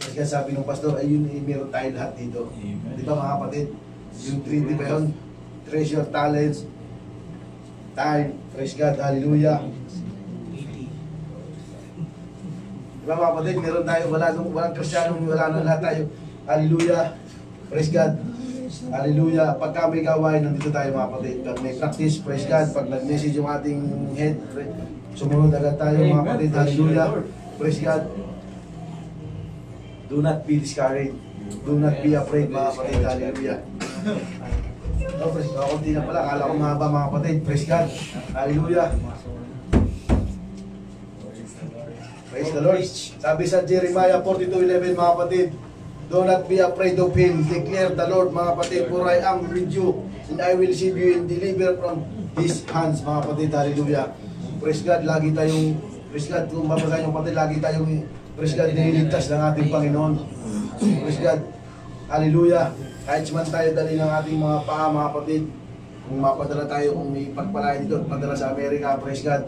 Praise God, sabi ng pastor, ay yun ay meron tayo lahat dito. Di ba mga kapatid? Yung 3D ba yun? Treasure, talents, time, praise God, hallelujah. Di ba mga kapatid, meron tayo, wala nung walang kristyano, wala nang lahat tayo. Hallelujah. Praise God. Hallelujah. Pagka may gawain, nandito tayo mga kapatid. Pag may practice, praise God. Pag nag-message yung ating head, sumunod agad tayo mga kapatid. Hallelujah. Praise God. Do not be discouraged. Do not be afraid mga kapatid. Hallelujah. Oh, praise God. Kunti na pala. Kala ko mahaba mga kapatid. Praise God. Hallelujah. Praise the Lord. Sabi sa Jeremiah 42.11 mga kapatid, Do not be afraid of him, declare the Lord mga kapatid, for I am with you, and I will save you and deliver from his hands mga kapatid. Hallelujah. Praise God, lagi tayong, praise God, kung babasahin yung kapatid, lagi tayong, praise God, nililigtas ng ating Panginoon. Praise God. Hallelujah. Kahit man tayo dali ng ating mga paa mga kapatid, kung mapadala tayo, kung may pagpalain dito, padala sa Amerika, praise God.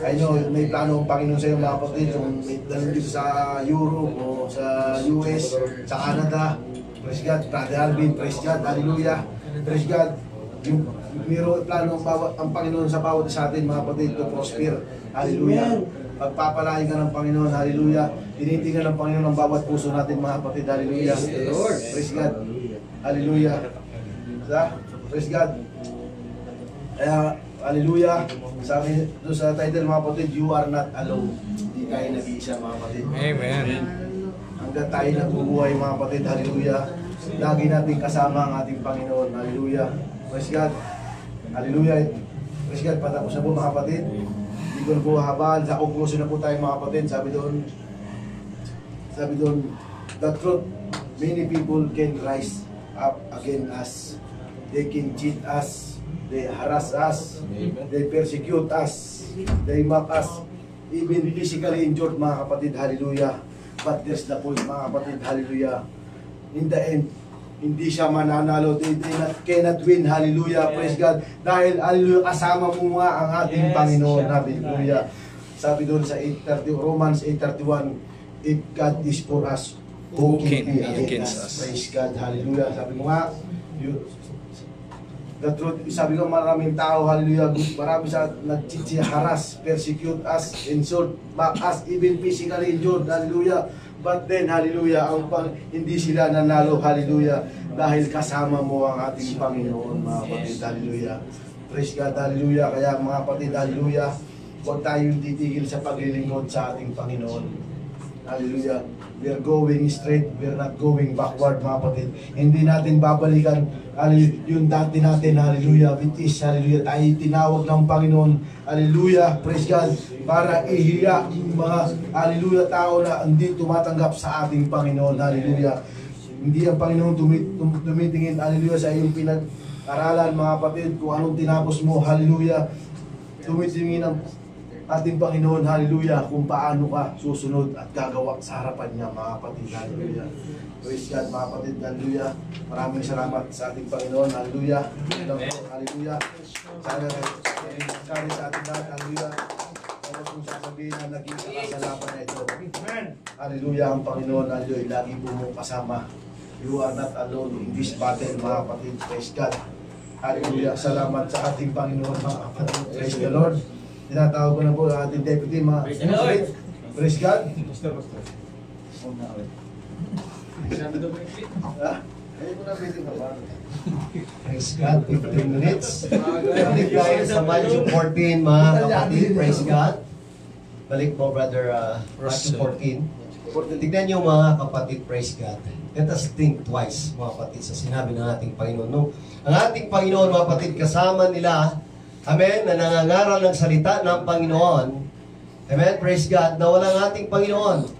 I know, may plano ang Panginoon sa iyo mga kapatid, kung may dalhin dito sa Europe o sa US, sa Canada, praise God, Brother Alvin, praise God, hallelujah, praise God. Yung mayroong plano ang, bawat, ang Panginoon sa bawat sa atin mga kapatid to prosper, hallelujah. Pagpapalain ka ng Panginoon, hallelujah. Tinitingnan ng Panginoon ang bawat puso natin mga kapatid, hallelujah. Praise God, hallelujah. Sa? Praise God. Kaya, hallelujah. Sabi doon sa title mga kapatid, you are not alone. Hindi tayo nag-iisa mga kapatid. Amen. Hanggang tayo nabubuhay mga kapatid, hallelujah. Lagi natin kasama ang ating Panginoon, hallelujah. Praise God. Hallelujah. Praise God, patapos na po mga kapatid. Hindi ko na po habaan. Sa conclusion na po tayo mga kapatid. Sabi doon, sabi doon, the truth, many people can rise up against us. They can cheat us. They harass us. They persecute us. They mock us. Even physically injured mga kapatid, hallelujah. But there's the point mga kapatid, hallelujah. In the end, hindi siya mananalo. They, they not, cannot win, hallelujah, praise God. Dahil, hallelujah, kasama mo nga ang ating Yes, Panginoon, hallelujah. Sabi doon sa 830, Romans 8.31, If God is for us, who can be against us? Praise God, hallelujah. Sabi mo nga, you, the truth, sabi ko maraming tao, hallelujah, marami sa nagchichiharas, persecute us, insult, mock us, even physically injured, hallelujah. But then, hallelujah, ang pang, hindi sila nanalo, hallelujah, dahil kasama mo ang ating Panginoon, mga kapatid, hallelujah. Praise God, hallelujah. Kaya mga kapatid, hallelujah, huwag tayong titigil sa paglilingkod sa ating Panginoon. Hallelujah. We are going straight. We are not going backward, mga kapatid. Hindi natin babalikan hallelujah, yung dati natin, hallelujah, which is, hallelujah, tayo tinawag ng Panginoon, hallelujah, praise God, para ihiya yung mga, hallelujah, tao na hindi tumatanggap sa ating Panginoon, hallelujah. Hindi ang Panginoon tumi- tum- tumitingin, hallelujah, sa iyong pinag-aralan, mga kapatid, kung anong tinapos mo, hallelujah. Tumitingin ang ating Panginoon, hallelujah, kung paano ka susunod at gagawa sa harapan niya, mga kapatid, hallelujah. Praise God, mga kapatid, hallelujah. Maraming salamat sa ating Panginoon, hallelujah. Hallelujah. Sana kami sa ating lahat, hallelujah. Ano kung sasabihin na naging kasalapan na ito. Hallelujah, ang Panginoon, hallelujah, lagi po mong kasama. You are not alone in this battle, mga kapatid. Praise God. Hallelujah. Salamat sa ating Panginoon, mga kapatid. Praise the Lord. Tinatawag ko na po ang ating deputy, mga Praise the Lord. Praise God. Ha? Ayun mo na pwedeng hawakan. Praise God, 15 minutes. Balik tayo sa Matthew 14, mga kapatid. Praise God. Balik mo, brother, uh, Matthew 14. Tignan niyo mga kapatid, praise God. Let us think twice, mga kapatid, sa sinabi ng ating Panginoon. No? Ang ating Panginoon, mga kapatid, kasama nila, Amen, na nangangaral ng salita ng Panginoon. Amen, praise God, na walang ating Panginoon.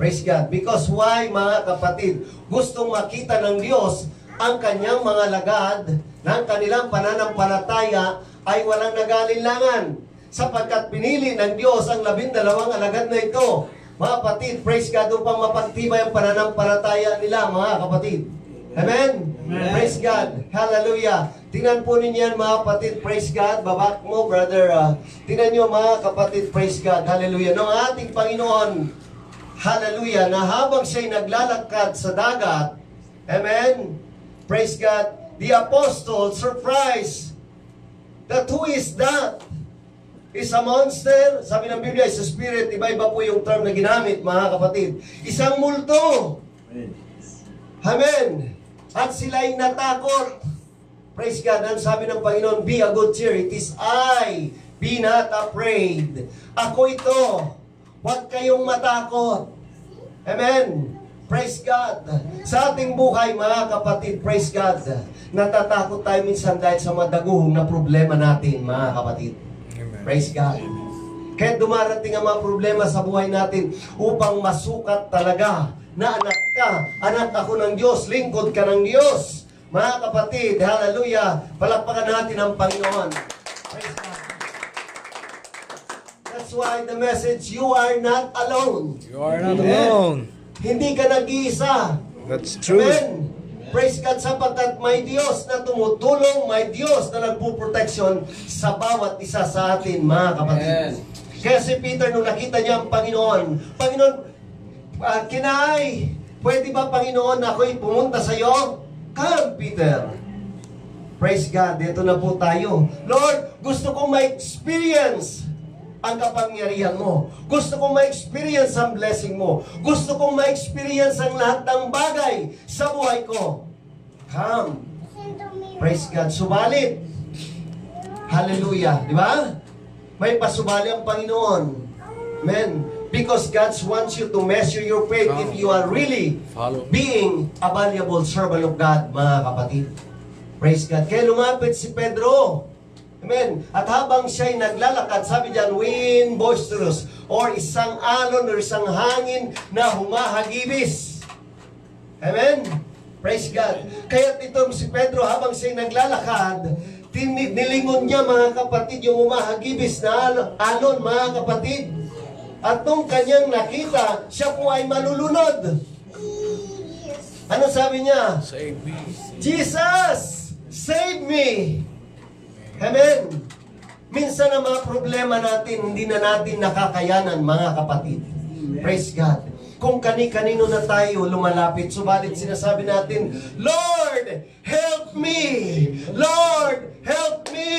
Praise God. Because why, mga kapatid? Gustong makita ng Diyos ang kanyang mga lagad ng kanilang pananampalataya ay walang nagalinlangan. Sapagkat pinili ng Diyos ang labindalawang alagad na ito. Mga kapatid, praise God upang mapagtibay ang pananampalataya nila, mga kapatid. Amen? Praise God. Hallelujah. Tingnan po ninyo yan, mga kapatid. Praise God. Babak mo, brother. Uh, tingnan nyo, mga kapatid. Praise God. Hallelujah. Nung ating Panginoon, Hallelujah, na habang siya'y naglalakad sa dagat, Amen? Praise God. The apostle surprised that who is that? Is a monster? Sabi ng Biblia, is a spirit. Iba-iba po yung term na ginamit, mga kapatid. Isang multo. Amen. At sila'y natakot. Praise God. Ang sabi ng Panginoon, be a good cheer. It is I. Be not afraid. Ako ito. Huwag kayong matakot. Amen. Praise God. Sa ating buhay, mga kapatid, praise God. Natatakot tayo minsan dahil sa madaguhong na problema natin, mga kapatid. Praise God. Kaya dumarating ang mga problema sa buhay natin upang masukat talaga na anak ka, anak ako ng Diyos, lingkod ka ng Diyos. Mga kapatid, hallelujah, palakpakan natin ang Panginoon. Praise God. That's why the message, you are not alone. You are not alone. Hindi ka nag-iisa. That's true. Amen. Praise God sapagkat may Diyos na tumutulong, may Diyos na nagpuproteksyon sa bawat isa sa atin, mga kapatid. Kaya si Peter, nung nakita niya ang Panginoon, Panginoon, uh, kinay, pwede ba Panginoon na ako'y pumunta sa iyo? Come, Peter. Praise God, dito na po tayo. Lord, gusto kong ma-experience ang kapangyarihan mo. Gusto kong ma-experience ang blessing mo. Gusto kong ma-experience ang lahat ng bagay sa buhay ko. Come. Praise God. Subalit. Hallelujah. Di ba? May pasubali ang Panginoon. Amen. Because God wants you to measure your faith if you are really Follow. being a valuable servant of God, mga kapatid. Praise God. Kaya lumapit si Pedro. Amen. At habang siya'y naglalakad, sabi diyan, wind boisterous, or isang alon or isang hangin na humahagibis. Amen. Praise God. Kaya itong si Pedro, habang siya'y naglalakad, nilingon niya mga kapatid yung humahagibis na al- alon, mga kapatid. At nung kanyang nakita, siya po ay malulunod. Ano sabi niya? Save me. Jesus, save me! Amen. Minsan ang mga problema natin, hindi na natin nakakayanan, mga kapatid. Praise God. Kung kani-kanino na tayo lumalapit, subalit sinasabi natin, Lord, help me! Lord, help me!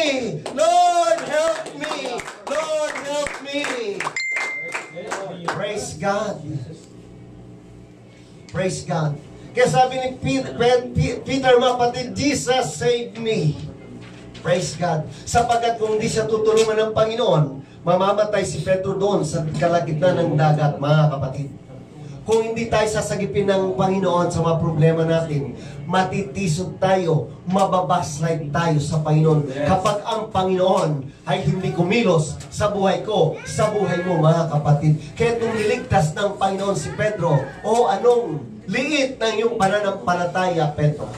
Lord, help me! Lord, help me! Praise God. Praise God. Kaya sabi ni Peter, Peter mga kapatid, Jesus save me. Praise God. Sapagkat kung hindi siya tutulungan ng Panginoon, mamamatay si Pedro doon sa kalagitnaan ng dagat, mga kapatid. Kung hindi tayo sasagipin ng Panginoon sa mga problema natin, matitisod tayo, mababaslide tayo sa Panginoon. Kapag ang Panginoon ay hindi kumilos sa buhay ko, sa buhay mo mga kapatid. Kaya nung niligtas ng Panginoon si Pedro, o anong liit ng iyong pananampalataya, Pedro.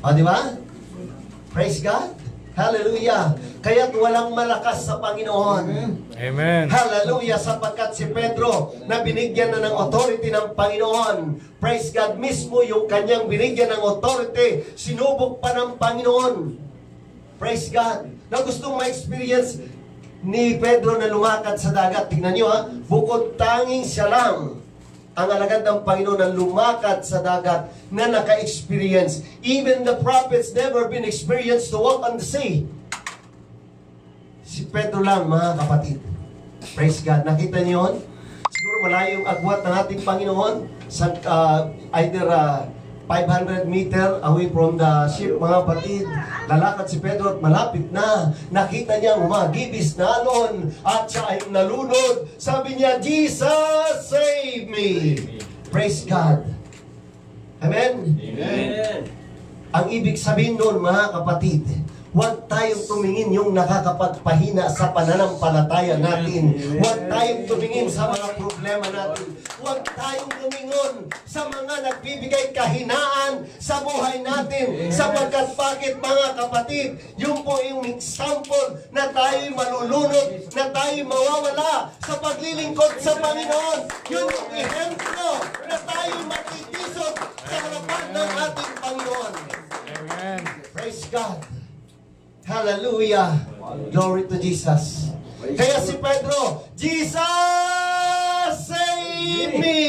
O, di ba? Praise God. Hallelujah. Kaya't walang malakas sa Panginoon. Amen. Hallelujah, sapagkat si Pedro na binigyan na ng authority ng Panginoon. Praise God, mismo yung kanyang binigyan ng authority, sinubok pa ng Panginoon. Praise God. Na gustong ma-experience ni Pedro na lumakad sa dagat. Tingnan nyo ha, bukod tanging siya lang ang alagad ng Panginoon na lumakad sa dagat na naka-experience. Even the prophets never been experienced to walk on the sea. Si Pedro lang, mga kapatid. Praise God. Nakita niyo yun? siguro malayo yung agwat ng ating Panginoon sa ah, either ah, 500 meter away from the ship, mga kapatid. Lalakad si Pedro at malapit na. Nakita niya umagibis na alon at siya ay nalunod. Sabi niya, Jesus, save me. Praise God. Amen? Ang ibig sabihin noon, mga kapatid, huwag tayong tumingin yung nakakapagpahina sa pananampalataya natin. Huwag tayong tumingin sa mga problema natin. Huwag tayong lumingon sa mga nagbibigay kahinaan sa buhay natin. Sapagkat bakit mga kapatid, yung po yung example na tayo malulunod, na tayo mawawala sa paglilingkod sa Panginoon. Yun yung ehemplo na tayo matitisod sa harapan ng ating Panginoon. Amen. Praise God. Hallelujah. Glory to Jesus. Kaya si Pedro, Jesus, save me!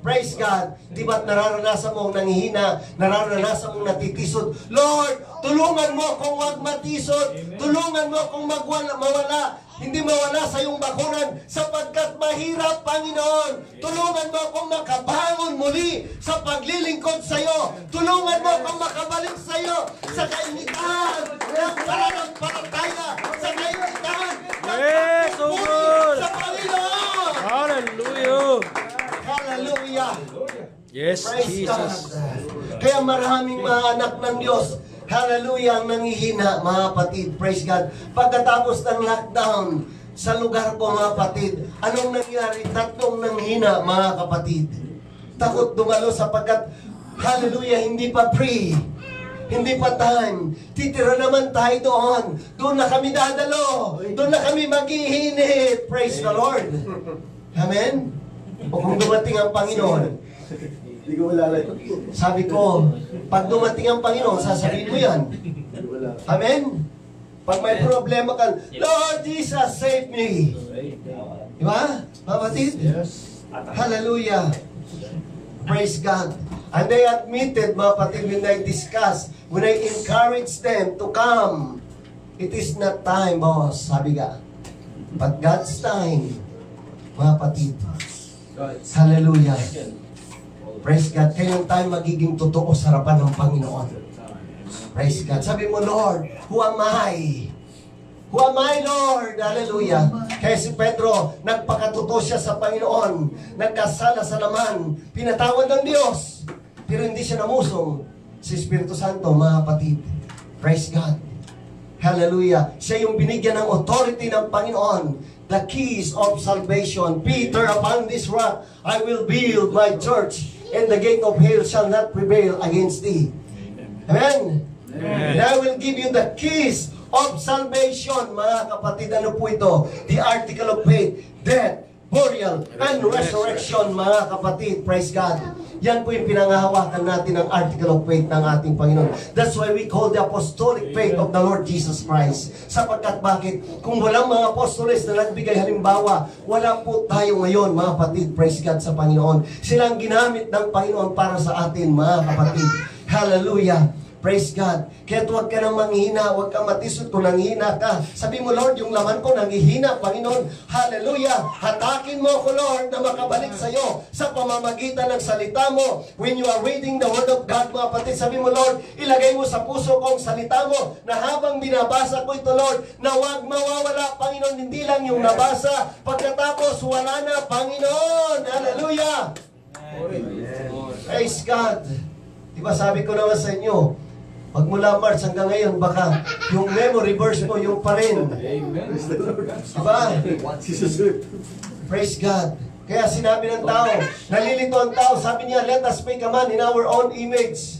Praise God. Di ba't nararanasan mong nangihina, nararanasan mong natitisod? Lord, tulungan mo akong wag matisod. Tulungan mo akong magwala, mawala. Hindi mawala sa iyong bakuran sapagkat mahirap, Panginoon. Tulungan mo akong makabangon muli sa paglilingkod sa iyo. Tulungan mo akong makabalik sa iyo sa kainitan ng pananampalataya, sa kainitan ng Yes, so good. sa Panginoon. Hallelujah. Hallelujah. Yes, Praise God. Jesus. Kaya maraming mga anak ng Diyos, hallelujah, ang nangihina, mga kapatid. Praise God. Pagkatapos ng lockdown, sa lugar ko, mga kapatid, anong nangyari? Tatlong nanghina, mga kapatid. Takot dumalo sapagkat, hallelujah, hindi pa free. Hindi pa time. Titira naman tayo doon. Doon na kami dadalo. Doon na kami maghihinit. Praise the Lord. Amen? O kung dumating ang Panginoon, Hindi ko malalay. sabi ko, pag dumating ang Panginoon, sasabihin mo yan. Amen? Pag may problema ka, Lord Jesus, save me. Di ba? Kapatid? Hallelujah. Praise God. And they admitted, mga kapatid, when they discussed, when I encouraged them to come, it is not time, boss, sabi ka. But God's time, mga kapatid. Hallelujah. Praise God. Kailan tayo magiging totoo sa harapan ng Panginoon? Praise God. Sabi mo, Lord, who am I? Who am I, Lord? Hallelujah. Kaya si Pedro, nagpakatuto siya sa Panginoon. Nagkasala sa laman. Pinatawad ng Diyos. Pero hindi siya namusong. Si Espiritu Santo, mga kapatid. Praise God. Hallelujah. Siya yung binigyan ng authority ng Panginoon. The keys of salvation. Peter, upon this rock, I will build my church, and the gate of hell shall not prevail against thee. Amen? And I will give you the keys of salvation, mga kapatid. Ano po ito? The article of faith, death, burial, and resurrection, mga kapatid. Praise God. Yan po yung pinangahawakan natin ng article of faith ng ating Panginoon. That's why we call the apostolic faith of the Lord Jesus Christ. Sapagkat bakit? Kung walang mga apostoles na nagbigay halimbawa, wala po tayo ngayon, mga kapatid. Praise God sa Panginoon. Sila ang ginamit ng Panginoon para sa atin, mga kapatid. Hallelujah. Praise God. Kaya huwag ka nang manghihina, huwag kang matisod kung nanghihina ka. Sabi mo, Lord, yung laman ko nanghihina, Panginoon. Hallelujah. Hatakin mo ako, Lord, na makabalik sa iyo sa pamamagitan ng salita mo. When you are reading the Word of God, mga kapatid, sabi mo, Lord, ilagay mo sa puso ko ang salita mo na habang binabasa ko ito, Lord, na huwag mawawala, Panginoon, hindi lang yung nabasa. Pagkatapos, wala na, Panginoon. Hallelujah. Praise God. Diba sabi ko naman sa inyo, pag mula March hanggang ngayon, baka yung memory verse mo, yung pa rin. Diba? Praise God. Kaya sinabi ng tao, nalilito ang tao, sabi niya, let us make a man in our own image.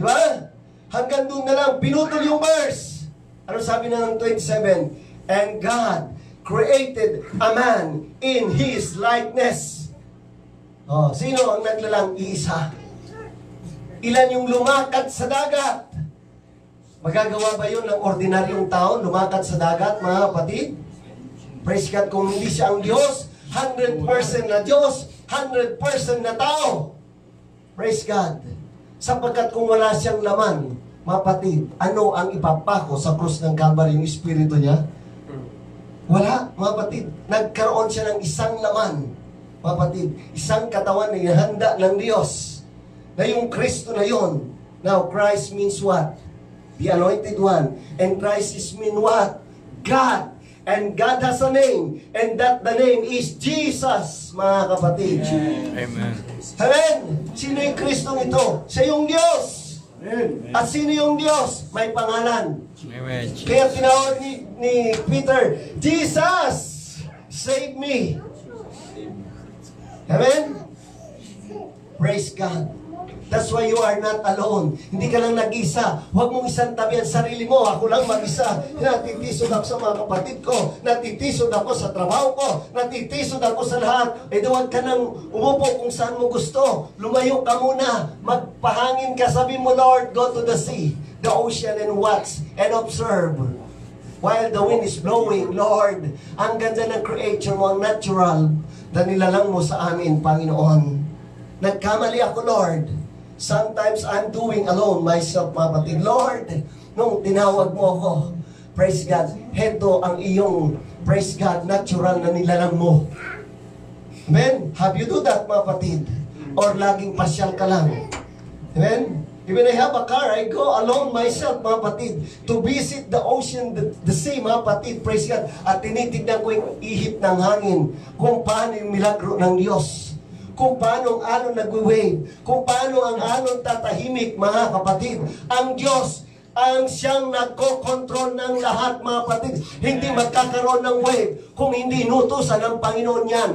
Diba? Hanggang doon na lang, pinutol yung verse. Ano sabi na ng 27? And God created a man in His likeness. Oh, sino ang naglalang isa? Ilan yung lumakat sa dagat? Magagawa ba yun ng ordinaryong tao, lumakat sa dagat, mga kapatid? Praise God, kung hindi siya ang Diyos, 100% na Diyos, 100% na tao. Praise God. Sapagkat kung wala siyang laman, mga kapatid, ano ang ipapako sa krus ng Calvary, yung Espiritu niya? Wala, mga kapatid. Nagkaroon siya ng isang laman. Mga isang katawan na inahanda ng Diyos. Na yung Kristo na yon. Now, Christ means what? The anointed one. And Christ is mean what? God. And God has a name. And that the name is Jesus, mga kapatid. Amen. Amen! Sino yung Kristong ito? Siya yung Diyos. At sino yung Diyos? May pangalan. Amen. Kaya tinawag ni, ni Peter, Jesus, save me. Amen? Praise God. That's why you are not alone. Hindi ka lang nag-isa. Huwag mong isang tabi ang sarili mo. Ako lang mag-isa. Natitisod ako sa mga kapatid ko. Natitisod ako sa trabaho ko. Natitisod ako sa lahat. Eh, huwag ka nang umupo kung saan mo gusto. Lumayo ka muna. Magpahangin ka. Sabi mo, Lord, go to the sea, the ocean, and watch and observe. While the wind is blowing, Lord, ang ganda ng creature mo, ang natural, na nilalang mo sa amin, Panginoon. Nagkamali ako, Lord. Sometimes I'm doing alone myself, mga kapatid. Lord, nung tinawag mo ako, praise God, heto ang iyong, praise God, natural na nilalang mo. Amen? Have you do that, mga kapatid? Or laging pasyal ka lang? Amen? Even I have a car, I go alone myself, mga kapatid, to visit the ocean, the, the sea, mga kapatid, praise God. At tinitignan ko yung ihip ng hangin, kung paano yung milagro ng Diyos kung paano ang alon nagwe-wave, kung paano ang alon tatahimik, mga kapatid. Ang Diyos ang siyang nagko-control ng lahat, mga kapatid. Hindi magkakaroon ng wave kung hindi inutusan ng Panginoon yan.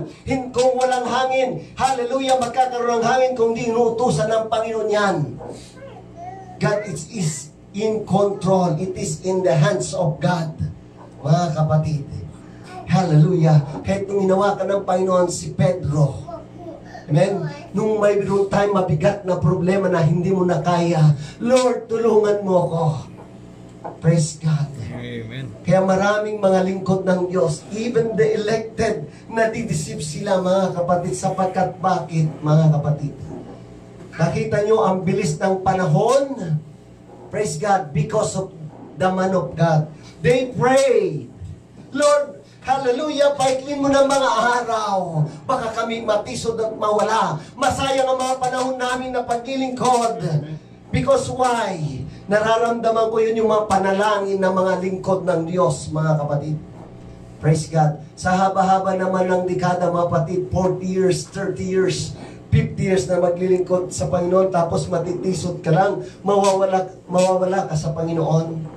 Kung walang hangin, hallelujah, magkakaroon ng hangin kung hindi inutusan ng Panginoon yan. God is, is in control. It is in the hands of God. Mga kapatid. Hallelujah. Kahit nung inawakan ng Panginoon si Pedro, Amen? Nung mayroon tayong mabigat na problema na hindi mo na kaya, Lord, tulungan mo ako. Praise God. Amen. Kaya maraming mga lingkod ng Diyos, even the elected, nadidisip sila mga kapatid sapagkat bakit mga kapatid? Nakita nyo ang bilis ng panahon? Praise God, because of the man of God. They pray, Lord, Hallelujah, paiklin mo ng mga araw. Baka kami matisod at mawala. Masayang ang mga panahon namin na paglilingkod. Because why? Nararamdaman ko yun yung mga panalangin ng mga lingkod ng Diyos, mga kapatid. Praise God. Sa haba-haba naman ng dekada, mga kapatid, 40 years, 30 years, 50 years na maglilingkod sa Panginoon, tapos matitisod ka lang, mawawala, mawawala ka sa Panginoon.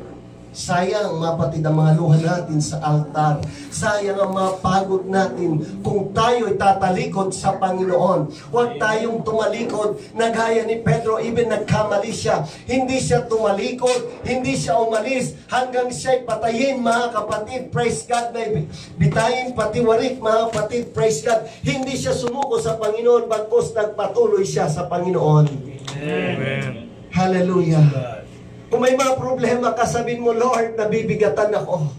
Sayang, mga kapatid, ang mga luha natin sa altar. Sayang ang mga pagod natin kung tayo ay tatalikod sa Panginoon. Huwag tayong tumalikod na gaya ni Pedro, even nagkamali siya. Hindi siya tumalikod, hindi siya umalis hanggang siya'y patayin, mga kapatid. Praise God na bitayin patiwarik, mga kapatid. Praise God. Hindi siya sumuko sa Panginoon, bagkos nagpatuloy siya sa Panginoon. Amen. Hallelujah. Kung may mga problema ka, sabihin mo, Lord, nabibigatan ako.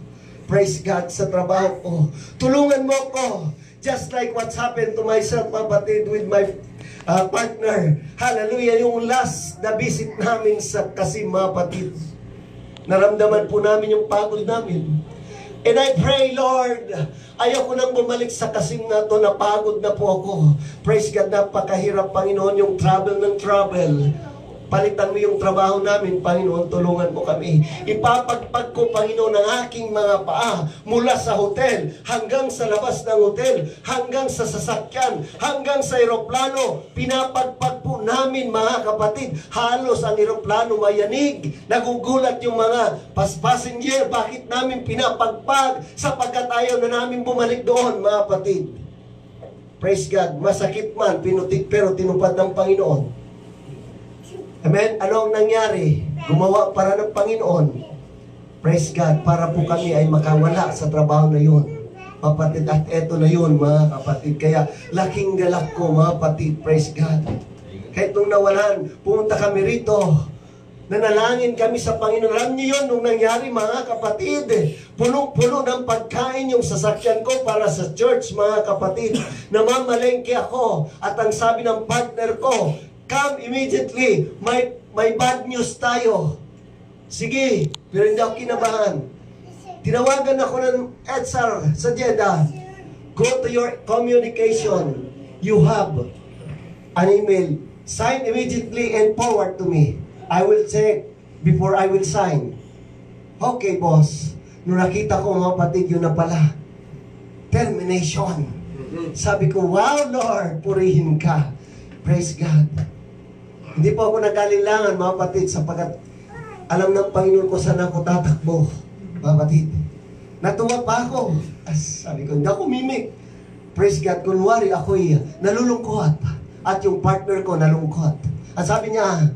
Praise God sa trabaho ko. Tulungan mo ko. Just like what's happened to myself, kapatid, with my uh, partner. Hallelujah. Yung last na visit namin sa Kasim, mga kapatid. Naramdaman po namin yung pagod namin. And I pray, Lord, ayoko nang bumalik sa kasing na to, napagod na po ako. Praise God, napakahirap, Panginoon, yung travel ng travel. Palitan mo yung trabaho namin, Panginoon, tulungan mo kami. Ipapagpag ko, Panginoon, ang aking mga paa mula sa hotel hanggang sa labas ng hotel, hanggang sa sasakyan, hanggang sa eroplano. Pinapagpag po namin, mga kapatid. Halos ang eroplano mayanig. Nagugulat yung mga pas passenger. Bakit namin pinapagpag? Sapagkat ayaw na namin bumalik doon, mga kapatid. Praise God. Masakit man, pinutik, pero tinupad ng Panginoon. Amen? Ano ang nangyari? Gumawa para ng Panginoon. Praise God, para po kami ay makawala sa trabaho na yun. Kapatid, at eto na yun, mga kapatid. Kaya, laking galak ko, mga kapatid. Praise God. Kahit nung nawalan, pumunta kami rito. Nanalangin kami sa Panginoon. Alam niyo yun, nung nangyari, mga kapatid. Punong-puno ng pagkain yung sasakyan ko para sa church, mga kapatid. Namamalengke ako. At ang sabi ng partner ko, Come immediately. May, may bad news tayo. Sige, pero hindi ako kinabahan. Tinawagan ako ng EDSAR sa Jeddah. Go to your communication. You have an email. Sign immediately and forward to me. I will check before I will sign. Okay, boss. Nung nakita ko mga patid, yun na pala. Termination. Sabi ko, wow, Lord, purihin ka. Praise God. Hindi po ako nagalilangan, mga patid, sapagkat alam ng Panginoon ko saan ako tatakbo. Mga patid. Natuwa pa ako. As, sabi ko, hindi ako mimik. Praise God, kunwari ako'y nalulungkot. At yung partner ko nalungkot. At sabi niya,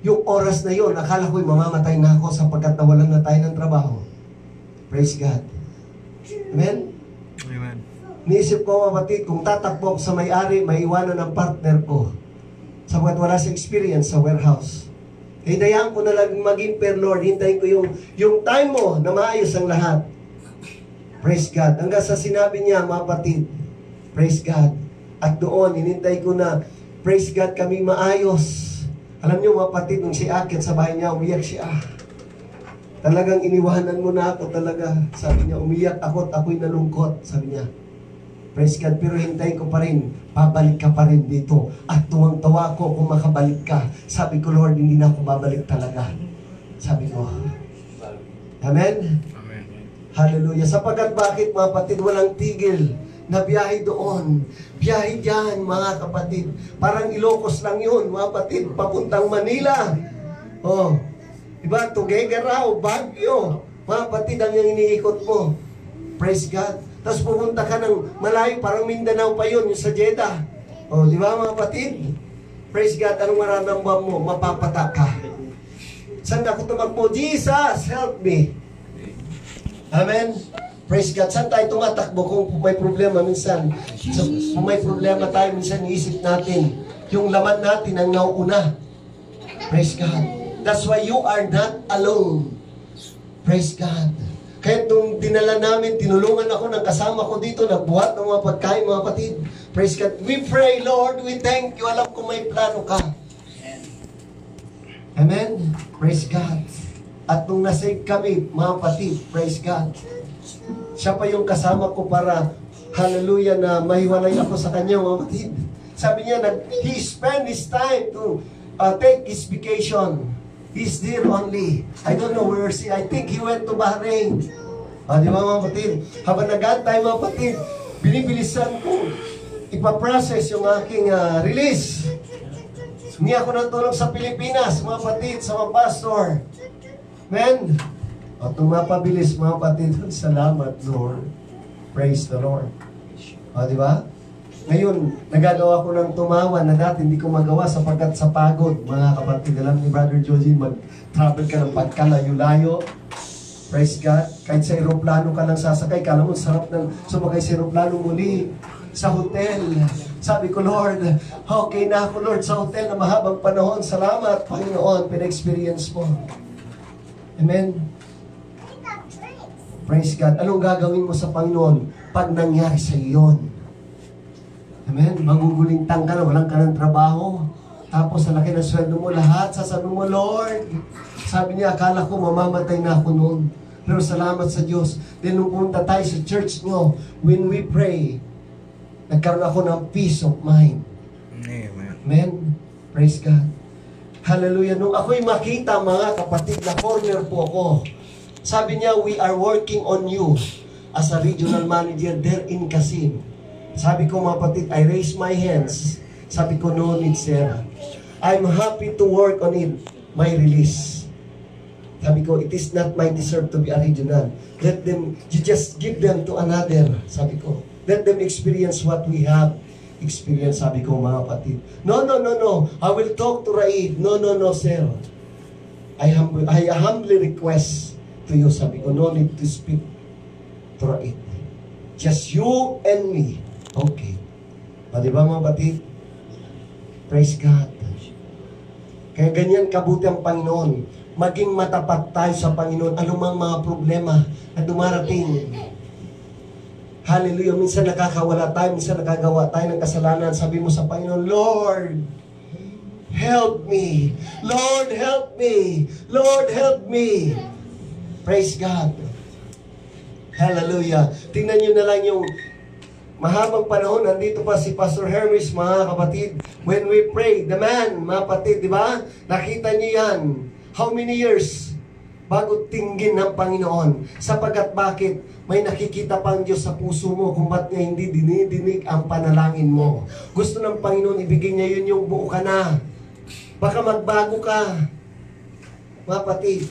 yung oras na yon, akala ko'y mamamatay na ako sapagkat nawalan na tayo ng trabaho. Praise God. Amen? Amen. Niisip ko, kapatid, kung tatakbo ako sa may-ari, maiwanan ang partner ko. Sapagkat wala sa experience sa warehouse. Kaya dayaan ko na lang maging per Lord, hintayin ko yung, yung time mo na maayos ang lahat. Praise God. Hanggang sa sinabi niya, mga kapatid, praise God. At doon, hinintay ko na, praise God, kami maayos. Alam niyo, mga kapatid, nung si Akit sa bahay niya, umiyak siya. Talagang iniwanan mo na ako talaga. Sabi niya, umiyak ako at ako'y nalungkot. Sabi niya, Praise God, pero hintay ko pa rin, babalik ka pa rin dito. At tuwang-tawa ko kung makabalik ka. Sabi ko, Lord, hindi na ako babalik talaga. Sabi ko, Amen? Amen. Hallelujah. Sapagkat bakit mga kapatid, walang tigil na biyahe doon. Biyahe dyan, mga kapatid. Parang Ilocos lang yun, mga kapatid, papuntang Manila. Oh, diba? Tuguegarao, Baguio. Mga kapatid, ang yung iniikot mo. Praise God. Tapos pupunta ka ng malayo, parang Mindanao pa yun, yung sa Jeddah. Oh, di ba mga kapatid? Praise God, anong mararamdaman mo? Mapapata ka. Saan ako tumakbo? Jesus, help me. Amen? Praise God. Saan tayo tumatakbo kung may problema minsan? So, kung may problema tayo, minsan iisip natin, yung laman natin ang nauuna. Praise God. That's why you are not alone. Praise God. Kaya nung dinala namin, tinulungan ako ng kasama ko dito, nagbuhat ng mga pagkain, mga kapatid. Praise God. We pray, Lord, we thank you. Alam ko may plano ka. Amen. Praise God. At nung nasave kami, mga kapatid, praise God. Siya pa yung kasama ko para, hallelujah, na mahiwalay ako sa kanya, mga kapatid. Sabi niya, nag, he spent his time to uh, take his vacation. He's there only. I don't know where is he. I think he went to Bahrain. Ah, di ba mga kapatid? Habang nag-antay mga kapatid, binibilisan ko ipaprocess yung aking ah, release. Hindi ako ng tulong sa Pilipinas, mga kapatid, sa mga pastor. Men, at tumapabilis mga kapatid, salamat Lord. Praise the Lord. O, di ba? Ngayon, nagagawa ko ng tumawa na dati hindi ko magawa sapagkat sa pagod. Mga kapatid, alam ni Brother Josie, mag-travel ka ng pagkalayo-layo. Praise God. Kahit sa aeroplano ka lang sasakay, kala mo sarap ng sumakay sa aeroplano muli sa hotel. Sabi ko, Lord, okay na ako, Lord, sa hotel na mahabang panahon. Salamat, Panginoon, pina-experience mo. Amen. Praise God. Anong gagawin mo sa Panginoon pag nangyari sa iyon? Amen. Magugulintang ka na, walang ka ng trabaho. Tapos sa laki ng sweldo mo, lahat sasabi mo, Lord. Sabi niya, akala ko mamamatay na ako noon. Pero salamat sa Diyos. Then nung punta tayo sa church nyo, when we pray, nagkaroon ako ng peace of mind. Amen. Amen. Praise God. Hallelujah. Nung ako'y makita mga kapatid na corner po ako, sabi niya, we are working on you as a regional manager there in Kasim. Sabi ko mga kapatid, I raise my hands. Sabi ko, no need, sir. I'm happy to work on it. My release. Sabi ko, it is not my deserve to be a regional. Let them, you just give them to another. Sabi ko, let them experience what we have experience, sabi ko mga kapatid. No, no, no, no. I will talk to Raid. No, no, no, sir. I, hum- I humbly request to you, sabi ko, no need to speak to Raid. Just you and me. Okay. O, di ba mga kapatid? Praise God. Kaya ganyan kabuti ang Panginoon. Maging matapat tayo sa Panginoon. Anumang mga problema na dumarating. Hallelujah. Minsan nakakawala tayo, minsan nakagawa tayo ng kasalanan. Sabi mo sa Panginoon, Lord, help me. Lord, help me. Lord, help me. Praise God. Hallelujah. Tingnan nyo na lang yung mahabang panahon, nandito pa si Pastor Hermes, mga kapatid. When we pray, the man, mga kapatid, di ba? Nakita niyo yan. How many years bago tinggin ng Panginoon? Sapagkat bakit? May nakikita pang Diyos sa puso mo kung ba't niya hindi dinidinig ang panalangin mo. Gusto ng Panginoon, ibigay niya yun yung buo ka na. Baka magbago ka. Mga kapatid,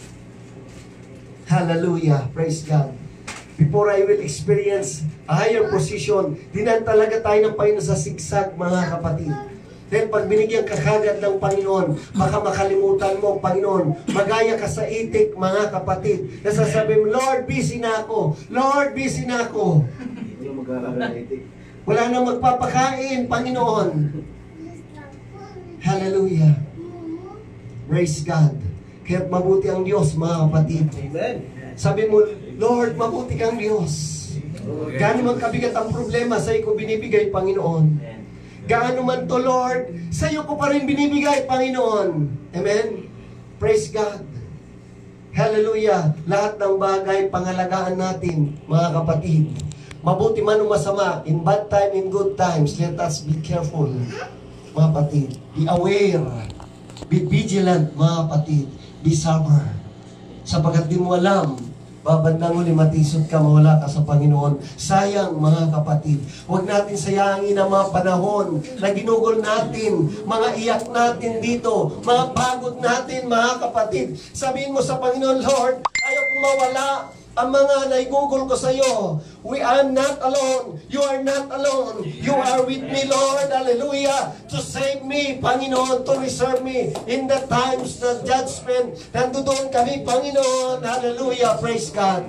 Hallelujah. Praise God. Before I will experience a higher position, dinan talaga tayo ng Panginoon sa sigsag, mga kapatid. Then pag binigyan ka kagad ng Panginoon, baka makalimutan mo ang Panginoon. Magaya ka sa itik, mga kapatid. Nasasabi mo, Lord, busy na ako. Lord, busy na ako. Wala nang magpapakain, Panginoon. Hallelujah. Praise God. Kaya't mabuti ang Diyos, mga kapatid. Sabi mo, Lord, mabuti kang Diyos. Gaano man kabigat ang problema sa ko binibigay, Panginoon. Gaano man to, Lord, sa iyo ko pa rin binibigay, Panginoon. Amen? Praise God. Hallelujah. Lahat ng bagay, pangalagaan natin, mga kapatid. Mabuti man o masama, in bad time, in good times, let us be careful, mga kapatid. Be aware. Be vigilant, mga kapatid. Be sober. Sapagkat di mo alam, babandang uli matisod ka, mawala ka sa Panginoon. Sayang, mga kapatid. Huwag natin sayangin ang mga panahon na ginugol natin, mga iyak natin dito, mga pagod natin, mga kapatid. Sabihin mo sa Panginoon, Lord, ayaw kong mawala ang mga naigugol ko sa iyo. We are not alone. You are not alone. You are with me, Lord. Hallelujah. To save me, Panginoon. To reserve me in the times of judgment. Nandoon kami, Panginoon. Hallelujah. Praise God.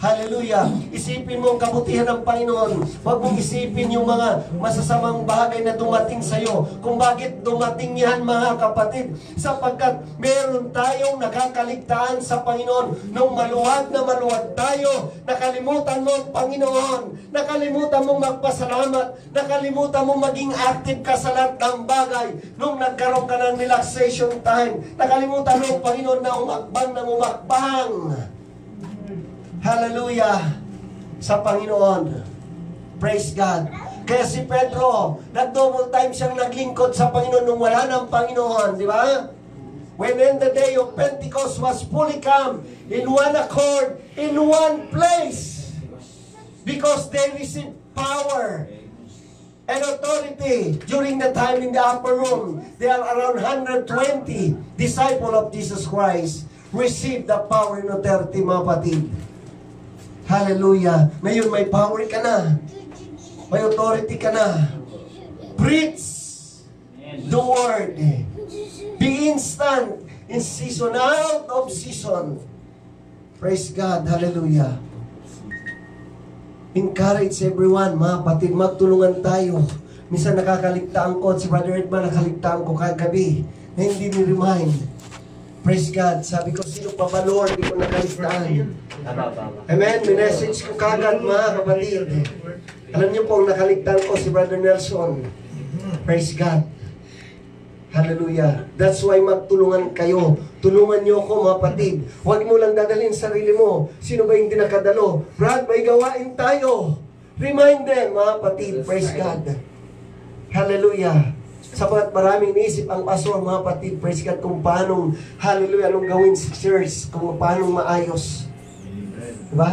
Hallelujah. Isipin mo ang kabutihan ng Panginoon. Huwag mong isipin yung mga masasamang bagay na dumating sa iyo. Kung bakit dumating yan, mga kapatid. Sapagkat meron tayong nakakaligtaan sa Panginoon. Nung maluwag na maluwag tayo, nakalimutan mo ang Panginoon. Nakalimutan mong magpasalamat. Nakalimutan mong maging active ka sa lahat ng bagay. Nung nagkaroon ka ng relaxation time, nakalimutan mo ang Panginoon na umakbang ng umakbang. Hallelujah sa Panginoon. Praise God. Kaya si Pedro, nag-double time siyang naglingkod sa Panginoon nung wala ng Panginoon, di ba? When in the day of Pentecost was fully come in one accord, in one place. Because they received power and authority during the time in the upper room. There are around 120 disciples of Jesus Christ received the power and authority, mga patid. Hallelujah. Ngayon may power ka na. May authority ka na. Preach the word. Be instant in season, out of season. Praise God. Hallelujah. Encourage everyone, mga kapatid, magtulungan tayo. Minsan nakakaligtaan ko, si Brother Edman nakaligtaan ko kagabi, na hindi ni-remind. Praise God. Sabi ko, sino pa ba Lord? Hindi ko nakaligtaan. Amen. Minessage ko kagad mga kapatid. Alam niyo po, ang nakaligtaan ko si Brother Nelson. Praise God. Hallelujah. That's why magtulungan kayo. Tulungan niyo ako mga kapatid. Huwag mo lang dadalhin sarili mo. Sino ba yung dinakadalo? Brad, may gawain tayo. Remind them mga kapatid. Praise God. Hallelujah. Sapat maraming naisip ang pastor, mga kapatid, praise God, kung paano, hallelujah, anong gawin sa church, kung paano maayos. Diba?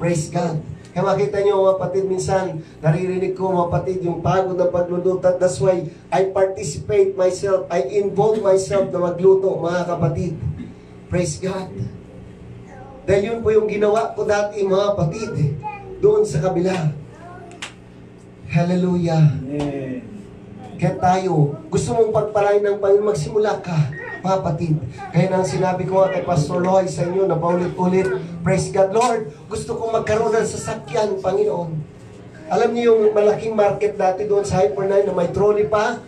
Praise God. Kaya makita nyo mga kapatid, minsan naririnig ko mga kapatid yung pagod ng pagluluto. That's why I participate myself, I involve myself na magluto mga kapatid. Praise God. Dahil yun po yung ginawa ko dati mga kapatid, doon sa kabila. Hallelujah. Kaya tayo, gusto mong pagpalain ng Panginoon, magsimula ka, mga kapatid. Kaya nang sinabi ko nga kay Pastor Loy sa inyo na paulit-ulit, praise God, Lord, gusto kong magkaroon ng sasakyan, Panginoon. Alam niyo yung malaking market dati doon sa Hyper 9 na may trolley pa?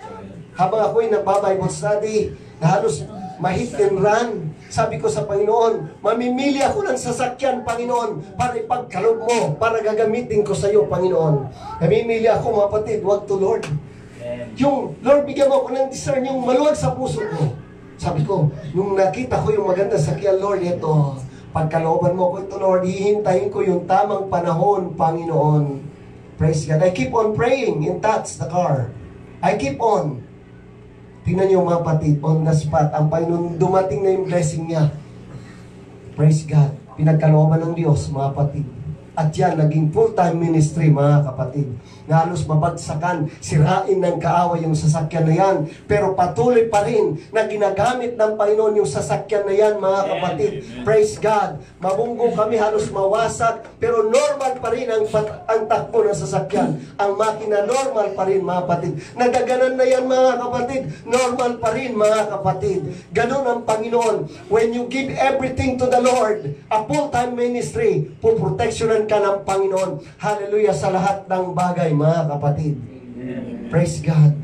Habang ako'y nagbabible study, na halos mahit and run, sabi ko sa Panginoon, mamimili ako ng sasakyan, Panginoon, para ipagkalog mo, para gagamitin ko sa iyo, Panginoon. Namimili ako, mga kapatid, wag to Lord. Yung, Lord, bigyan mo ako ng discern, yung maluwag sa puso ko. Sabi ko, nung nakita ko yung maganda sakyan, Lord, ito, Pagkalooban mo ko ito, Lord, hihintayin ko yung tamang panahon, Panginoon. Praise God. I keep on praying and that's the car. I keep on. Tingnan niyo mga kapatid, on the spot, ang Panginoon, dumating na yung blessing niya. Praise God. Pinagkalooban ng Diyos, mga kapatid. At yan, naging full-time ministry, mga kapatid. Na halos mabagsakan, sirain ng kaaway yung sasakyan na yan. Pero patuloy pa rin na ginagamit ng Panginoon yung sasakyan na yan, mga kapatid. Praise God. Mabunggo kami, halos mawasak. Pero normal pa rin ang, ang takbo ng sasakyan. Ang makina, normal pa rin, mga kapatid. Nagaganan na yan, mga kapatid. Normal pa rin, mga kapatid. Ganon ang Panginoon. When you give everything to the Lord, a full-time ministry, puproteksyonan ka ng Panginoon. Hallelujah sa lahat ng bagay, mga kapatid. Praise God.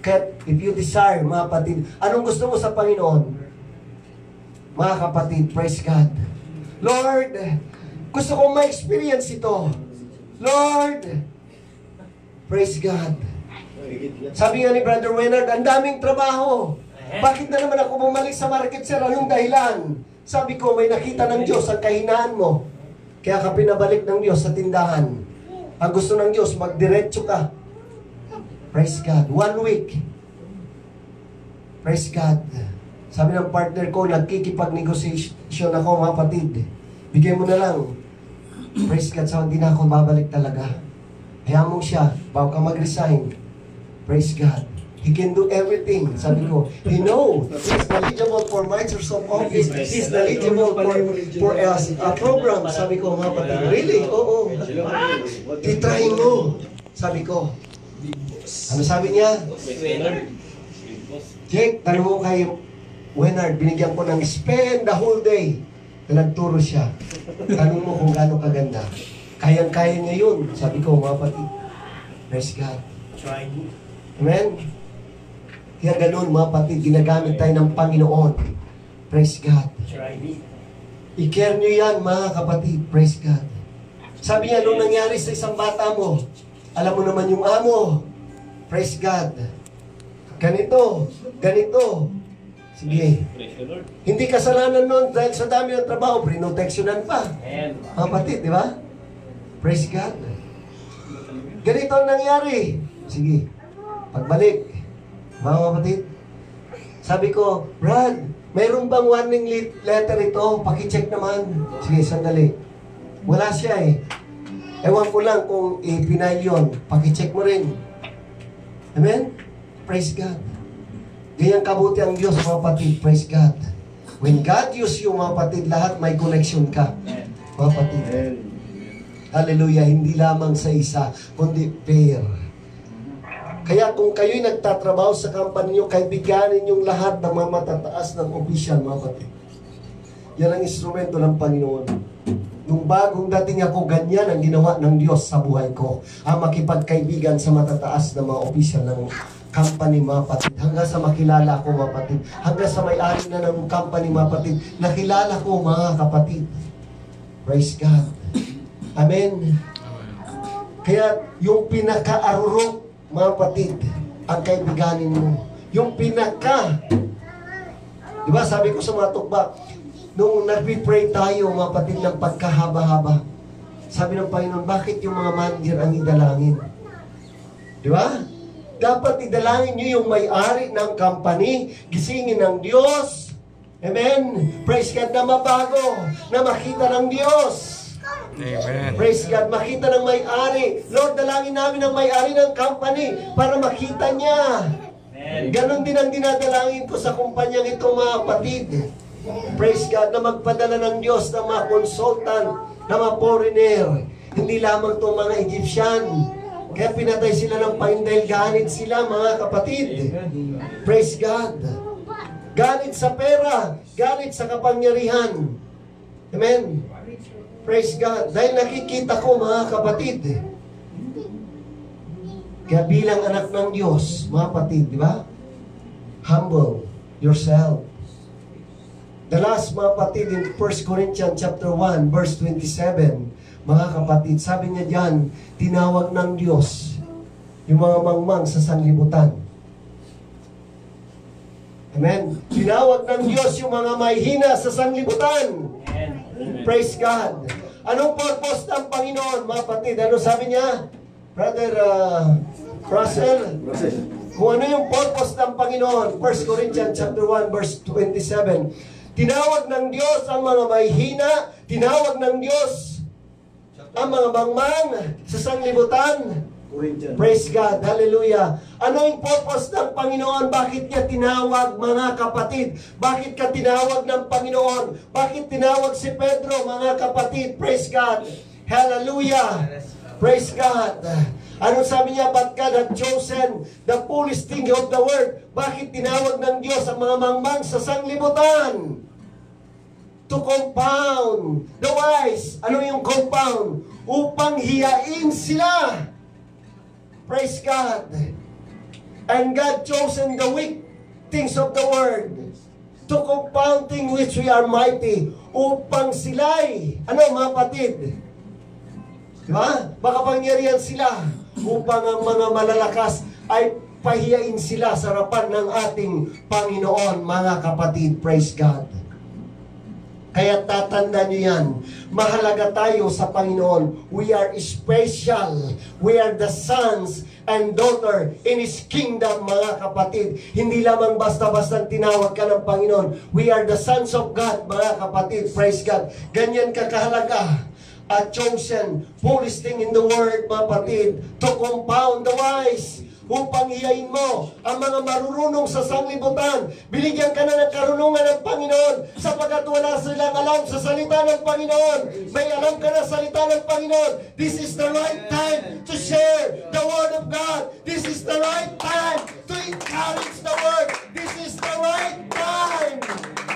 Kaya if you desire, mga kapatid, anong gusto mo sa Panginoon? Mga kapatid, praise God. Lord, gusto kong ma-experience ito. Lord, praise God. Sabi nga ni Brother Leonard, ang daming trabaho. Bakit na naman ako bumalik sa market, sir? Anong dahilan? Sabi ko, may nakita ng Diyos ang kahinaan mo. Kaya ka pinabalik ng Diyos sa tindahan. Ang gusto ng Diyos, magdiretso ka. Praise God. One week. Praise God. Sabi ng partner ko, nagkikipag-negotiation ako, mga kapatid. Bigyan mo na lang. Praise God. Sabi, hindi na ako babalik talaga. Hayaan mo siya, bago ka mag-resign. Praise God. He can do everything. Sabi ko, he know. He's eligible for Microsoft Office. He's eligible for, for a, a program. Sabi ko, mga kapatid, really? Oo. Titry mo. Sabi ko. Ano sabi niya? Jake, tanong mo kay Wenard, binigyan ko ng spend the whole day na nagturo siya. Tanong mo kung gaano kaganda. Kayang-kaya niya yun. Sabi ko, mga kapatid. Praise God. Amen? Kaya ganun, mga kapatid, ginagamit tayo ng Panginoon. Praise God. I-care nyo yan, mga kapatid. Praise God. Sabi niya, nung nangyari sa isang bata mo, alam mo naman yung amo. Praise God. Ganito, ganito. Sige. Hindi kasalanan nun dahil sa dami ng trabaho, prinoteksyonan pa. Mga kapatid, di ba? Praise God. Ganito ang nangyari. Sige. Pagbalik. Mga kapatid. Sabi ko, Brad, mayroon bang warning letter ito? Pakicheck naman. Sige, sandali. Wala siya eh. Ewan ko lang kung ipinay yun. Pakicheck mo rin. Amen? Praise God. Ganyan kabuti ang Diyos, mga kapatid. Praise God. When God use you, mga kapatid, lahat may connection ka. Mga kapatid. Hallelujah. Hindi lamang sa isa, kundi pair. Kaya kung kayo'y nagtatrabaho sa company nyo, kaibiganin yung lahat ng mga matataas ng opisyal, mga kapatid. Yan ang instrumento ng Panginoon. Nung bagong dating ako, ganyan ang ginawa ng Diyos sa buhay ko. Ang makipagkaibigan sa matataas na mga opisyal ng company, mga kapatid. Hanggang sa makilala ko, mga kapatid. Hanggang sa may-ari na ng company, mga kapatid. Nakilala ko, mga kapatid. Praise God. Amen. Kaya yung pinaka-arurok, mga kapatid, ang kaibiganin mo. Yung pinaka, di ba sabi ko sa mga tukba, nung nag-pray tayo, mga kapatid, ng pagkahaba-haba, sabi ng Panginoon, bakit yung mga manager ang idalangin? Di ba? Dapat idalangin nyo yung may-ari ng company, gisingin ng Diyos. Amen. Praise God na mabago, na makita ng Diyos. Amen. Praise God, makita ng may-ari. Lord, dalangin namin ang may-ari ng company para makita niya. Ganon din ang dinadalangin ko sa kumpanyang ito, mga kapatid. Praise God, na magpadala ng Diyos ng mga consultant, na mga foreigner. Hindi lamang itong mga Egyptian. Kaya pinatay sila ng pain dahil ganit sila, mga kapatid. Praise God. Ganit sa pera, ganit sa kapangyarihan. Amen. Praise God. Dahil nakikita ko mga kapatid. Kaya bilang anak ng Diyos, mga kapatid, di ba? Humble yourself. The last mga kapatid in 1 Corinthians chapter 1 verse 27, mga kapatid, sabi niya diyan, tinawag ng Diyos yung mga mangmang sa sanlibutan. Amen. Tinawag ng Diyos yung mga mahihina sa sanlibutan. Praise God. Anong purpose ng Panginoon, mga kapatid? Ano sabi niya? Brother uh, Russell? Kung ano yung purpose ng Panginoon, 1 Corinthians chapter 1 verse 27. Tinawag ng Diyos ang mga mahihina, tinawag ng Diyos ang mga mangmang sa sanglibutan. Praise God. Hallelujah. Ano yung purpose ng Panginoon? Bakit niya tinawag mga kapatid? Bakit ka tinawag ng Panginoon? Bakit tinawag si Pedro mga kapatid? Praise God. Hallelujah. Praise God. Ano sabi niya? But God had chosen the foolish thing of the world. Bakit tinawag ng Diyos ang mga mangmang sa sanglibutan? to compound the wise. Ano yung compound? Upang hiyain sila. Praise God. And God chosen the weak things of the world to compound things which we are mighty upang sila'y, ano mga patid? Di ba? Baka pangyarihan sila upang ang mga malalakas ay pahiyain sila sa harapan ng ating Panginoon, mga kapatid. Praise God. Kaya tatanda niyo yan. Mahalaga tayo sa Panginoon. We are special. We are the sons and daughter in His kingdom, mga kapatid. Hindi lamang basta-basta tinawag ka ng Panginoon. We are the sons of God, mga kapatid. Praise God. Ganyan ka kahalaga. A chosen, fullest thing in the world, mga kapatid, to compound the wise upang iyain mo ang mga marurunong sa sanglibutan. Binigyan ka na ng karunungan ng Panginoon sapagkat wala silang alam sa salita ng Panginoon. May alam ka na sa salita ng Panginoon. This is the right time to share the Word of God. This is the right time to encourage the Word. This is the right time.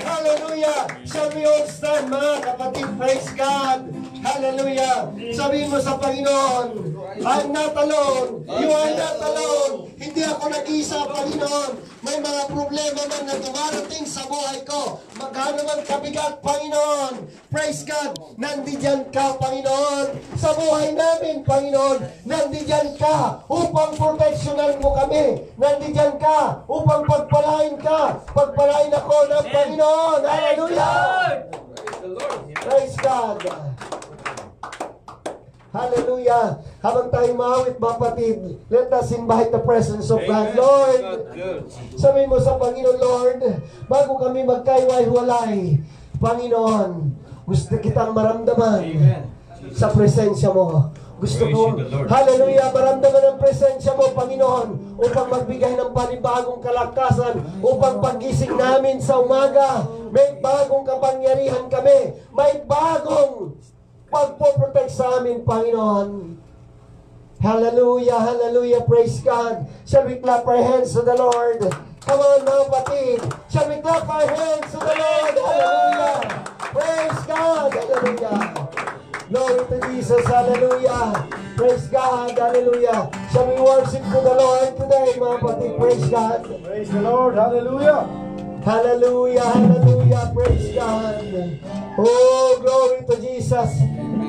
Hallelujah. Shall we all stand, mga kapatid? Praise God. Hallelujah. Sabihin mo sa Panginoon, I'm not alone. You are not alone. Hindi ako nag-isa, Panginoon. May mga problema man na dumarating sa buhay ko. Magkano man kabigat, Panginoon. Praise God. Nandiyan ka, Panginoon. Sa buhay namin, Panginoon. Nandiyan ka upang proteksyonan mo kami. Nandiyan ka upang pagpalain ka. Pagpalain ako ng Panginoon. Hallelujah. Praise God. Hallelujah. Habang tayo maawit, mga kapatid, let us invite the presence of God. Lord, sabi mo sa Panginoon, Lord, bago kami magkaiway-walay, Panginoon, gusto kitang maramdaman sa presensya mo. Gusto ko, hallelujah, maramdaman ang presensya mo, Panginoon, upang magbigay ng panibagong kalakasan, upang pagising namin sa umaga, may bagong kapangyarihan kami, may bagong pagpoprotect sa amin, Panginoon. Hallelujah, hallelujah, praise God. Shall we clap our hands to the Lord? Come on, mga kapatid. Shall we clap our hands to the Lord? Hallelujah. Praise God, hallelujah. Glory to Jesus, hallelujah. Praise God, hallelujah. Shall we worship to the Lord today, mga kapatid? Praise God. Praise the Lord. Hallelujah. Hallelujah, hallelujah, praise God. Oh, glory to Jesus.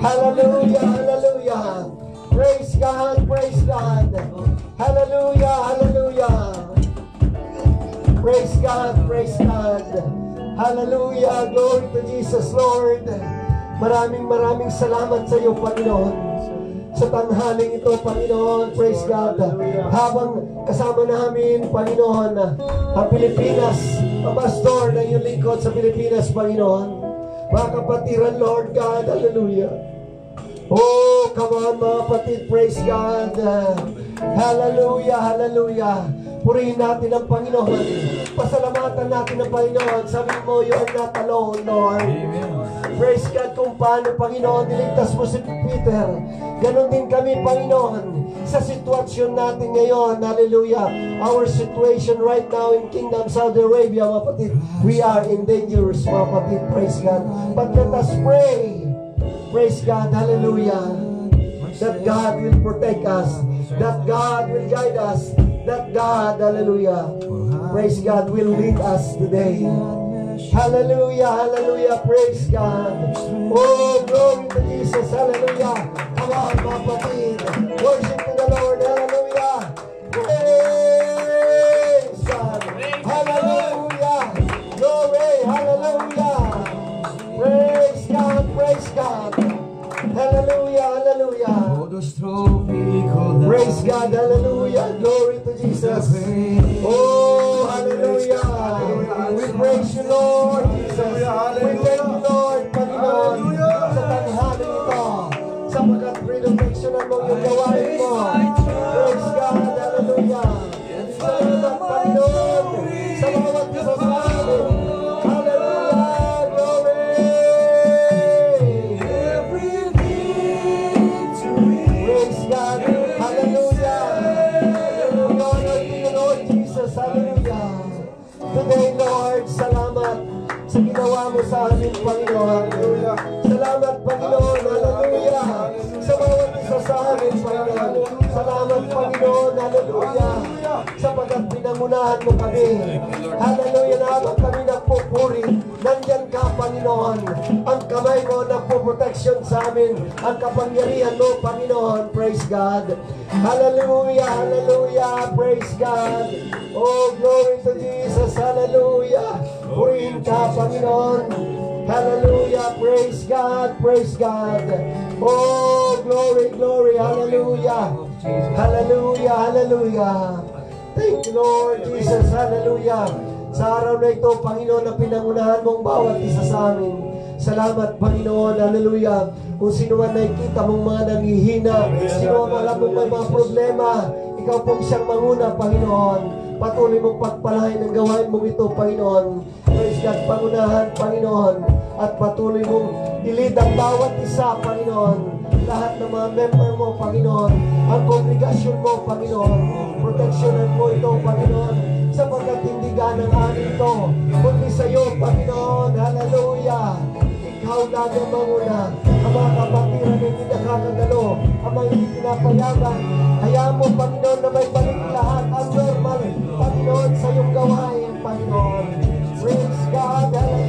Hallelujah, hallelujah. Praise God, praise God. Hallelujah, hallelujah. Praise God, praise God. Hallelujah, glory to Jesus, Lord. Maraming maraming salamat sa iyo, Panginoon. Sa tanghaling ito, Panginoon, praise God. Habang kasama namin, Panginoon, ang Pilipinas, ang pastor na iyong lingkod sa Pilipinas, Panginoon. Mga kapatiran, Lord God, hallelujah. Oh, come on mga kapatid, praise God. Hallelujah, hallelujah. Purihin natin ang Panginoon. Pasalamatan natin ang Panginoon. Sabi mo, you are not alone, Lord. Praise God kung paano, Panginoon, niligtas mo si Peter. Ganon din kami, Panginoon, sa sitwasyon natin ngayon. Hallelujah. Our situation right now in Kingdom Saudi Arabia, mga kapatid, we are in dangerous, mga kapatid. Praise God. But let us pray. Praise God. Hallelujah. That God will protect us. That God will guide us. That God, hallelujah. Praise God will lead us today. Hallelujah, hallelujah, praise God. Oh, glory to Jesus, hallelujah. Come on, mga kapatid. Ka, Panginoon. Ang kamay mo nagpo-protection sa amin. Ang kapangyarihan mo, Panginoon. Praise God. Hallelujah. Hallelujah. Praise God. Oh, glory to Jesus. Hallelujah. Purihin ka, Panginoon. Hallelujah. Praise God. Praise God. Oh, glory, glory. Hallelujah. Hallelujah. Hallelujah. Thank you, Lord Jesus. Hallelujah. Sa araw na ito, Panginoon, na pinangunahan mong bawat isa sa amin. Salamat, Panginoon. Hallelujah. Kung sino man nakikita mong mga nanghihina, sino man alam mong may mga problema, ikaw pong siyang manguna, Panginoon. Patuloy mong pagpalahin ang gawain mong ito, Panginoon. Praise God, pangunahan, Panginoon. At patuloy mong ilid ang bawat isa, Panginoon. Lahat ng mga member mo, Panginoon. Ang kongregasyon mo, Panginoon. Proteksyonan mo ito, Panginoon. Sapagkat hindi ganang amin ito. Kundi sa iyo, Panginoon. Hallelujah. Ikaw lang ang manguna. Ang mga kapatiran na hindi nakakagalo. Ang mga hindi pinapayagan. Hayaan mo, Panginoon, na may balik lahat ang normal. Panginoon, sa iyong gawain, Panginoon. Praise God. Hallelujah.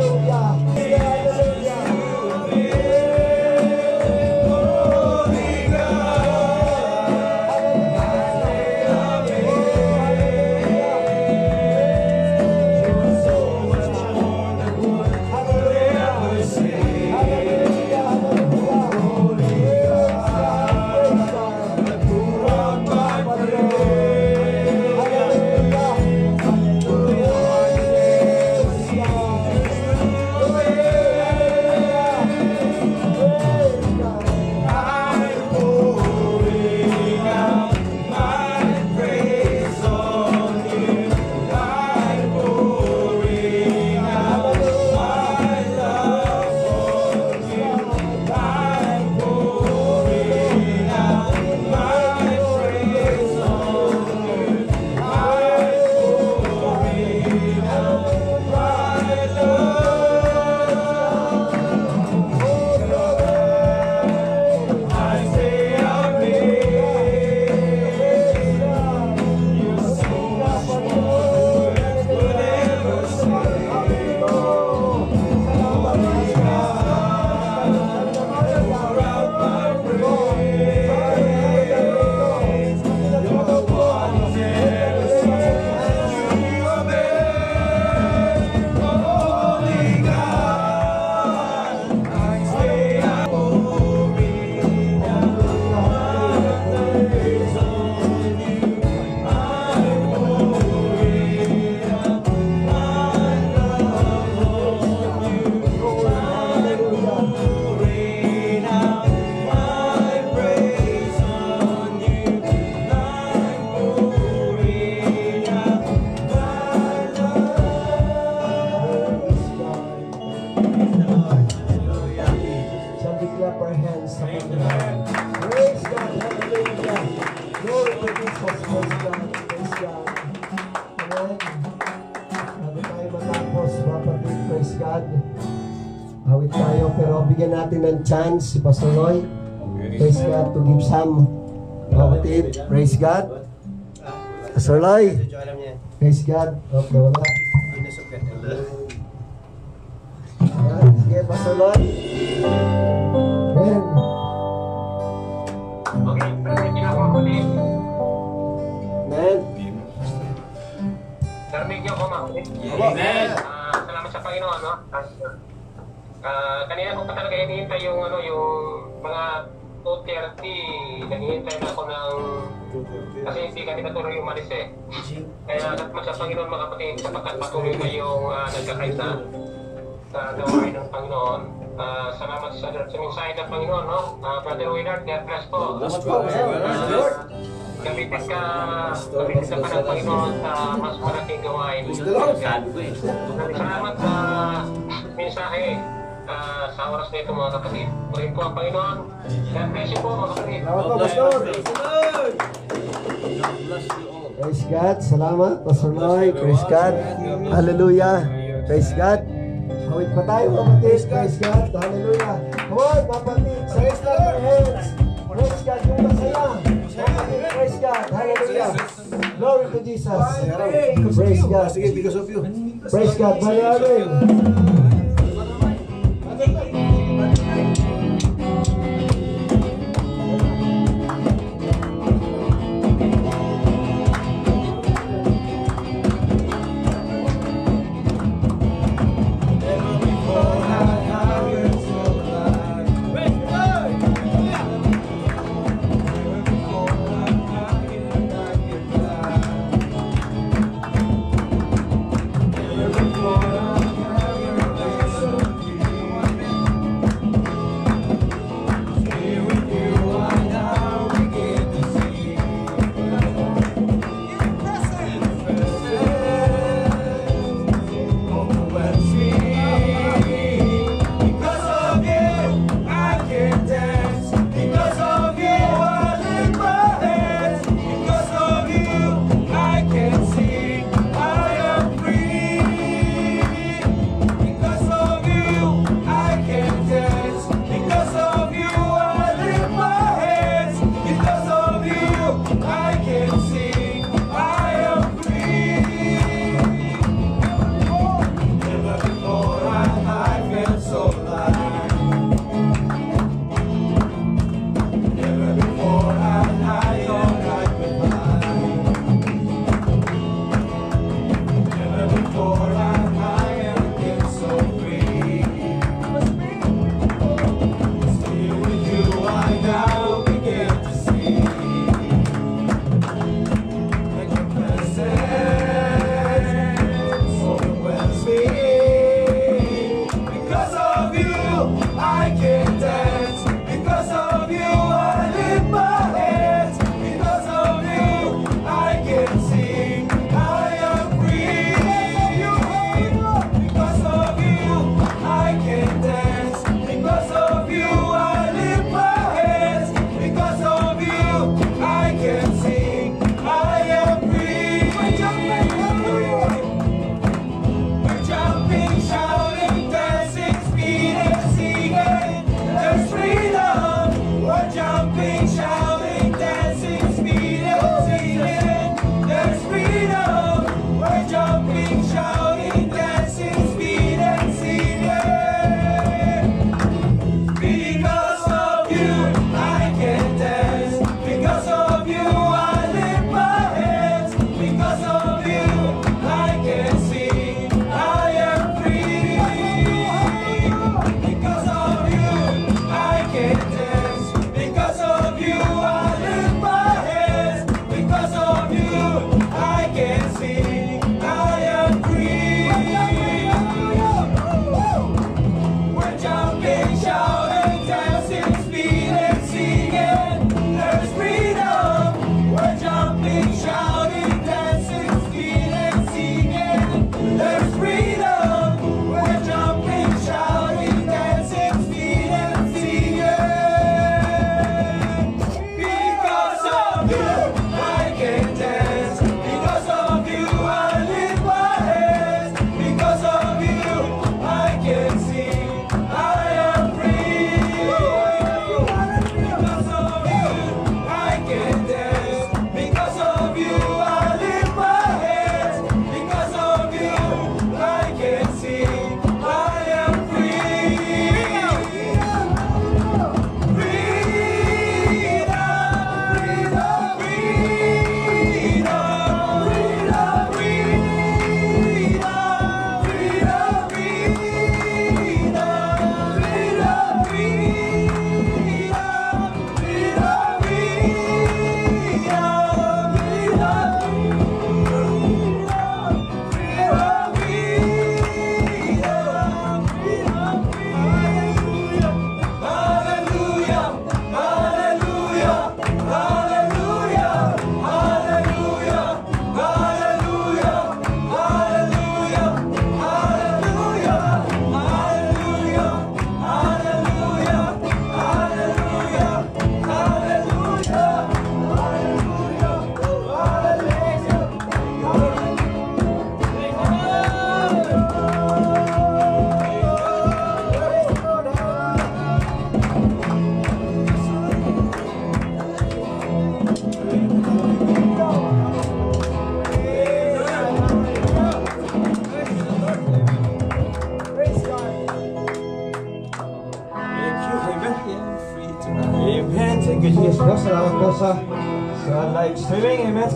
Chance si Pastor Roy. Praise God to give some. Kapatid, praise God. Pastor Roy, praise God. Mga kapatid, sapagkat patuloy kayong uh, nagkakaisa sa gawain ng Panginoon. Ah, salamat sa, sa mensahe ng Panginoon, no? Ah, Brother Willard, God bless po. Bless po. Bless the Lord. Gamitin ka, gamitin ka pa ng Panginoon sa mas malaking gawain. Bless. Salamat sa mensahe ah, sa oras na ito mga kapatid. Purihin po ang Panginoon. God bless you po mga kapatid. Salamat po, Pastor. Praise God. Salamat, Pastor Noy. Praise God. Hallelujah. Praise God. Hawit pa tayo, kapatid. Praise God. Hallelujah. Come on, kapatid. Praise God your hands. Praise God yung masaya. Kapatid, praise God. Hallelujah. Glory to Jesus. Praise God. Sige, because of you. Praise God. Maraming. Because of you,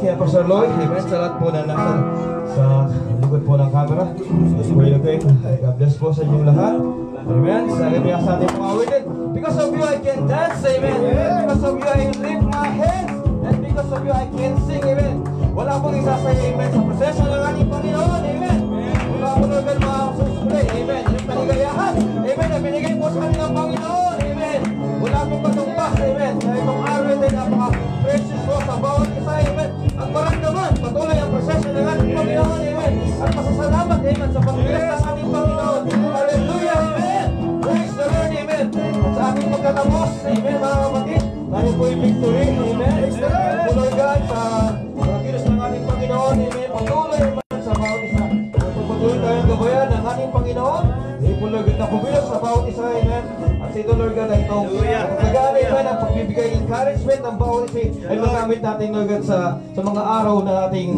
Kaya Pastor Lloyd. Amen. Sa lahat po na nasa sa likod po ng camera. Yun kayo. God bless po sa inyong lahat. Amen. Sa akin sa ating mga. Because of you, I can dance. Amen. Because of you, I lift my hands. And because of you, I can sing. Amen. Wala pong isa sa Amen. Sa proseso ng ating Panginoon. Amen. Wala po naman mga susuli. Amen. Yung kaligayahan. Amen. Na binigay po sa kanilang Panginoon. Amen. Wala pong katumbas. Amen. Sa itong araw ay napaka-precious po sa bawat Panginoon. Amen. At pasasalamat. Amen. Sa pagbilas ng ating Panginoon. Hallelujah. Amen. Praise the Lord. Amen. At sa pagkatapos. Amen. Mga kapatid. Tayo po yung victory. Amen. Patuloy God sa mga kilos ng ating Panginoon. Amen. Patuloy. Amen. Sa bawat isa. Patuloy tayong gabayan ng ating Panginoon. Ipulog na kumilos sa bawat isa. Amen. At si Lord God ay itong Amen. Ang pagbibigay encouragement ng bawat isa ay magamit natin Lord God sa, sa mga araw na ating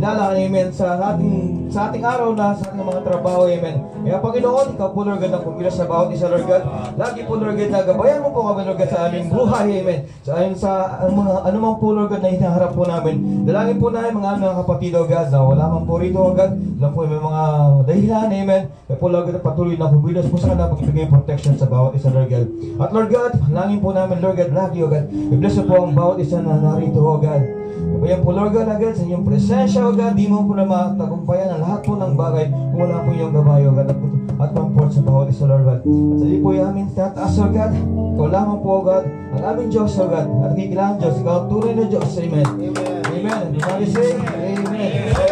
inalakan. Amen. Sa ating sa ating araw na sa ating mga trabaho. Amen. Kaya Panginoon, ikaw po Lord God ang kumilos sa bawat isa Lord God. Lagi po Lord God na gabayan mo po kami Lord God sa aming buhay. Amen. Sa ayon sa mga anumang po Lord God na hinaharap po namin. Dalangin po namin mga mga kapatid o God na wala man po rito o God. Alam po may mga dahilan. Amen. Kaya po Lord God patuloy na kumilos po sa kanila pagbibigay protection sa bawat isa Lord God. At Lord God, langin po namin Lord God lagi o God. I-bless po ang bawat isa na narito o God. Kabayan po Lord God agad sa inyong presensya o God. Di mo po na matagumpayan ang lahat po ng bagay kung wala po yung gabay o God. At, pang-port sa bawat isa Lord God. At sa po yung aming tataas o God. Ikaw lamang po o God. Ang aming Diyos o God. At kikilangan Diyos. Ikaw tunay na Diyos. Amen. Amen. Amen. Everybody say, Amen.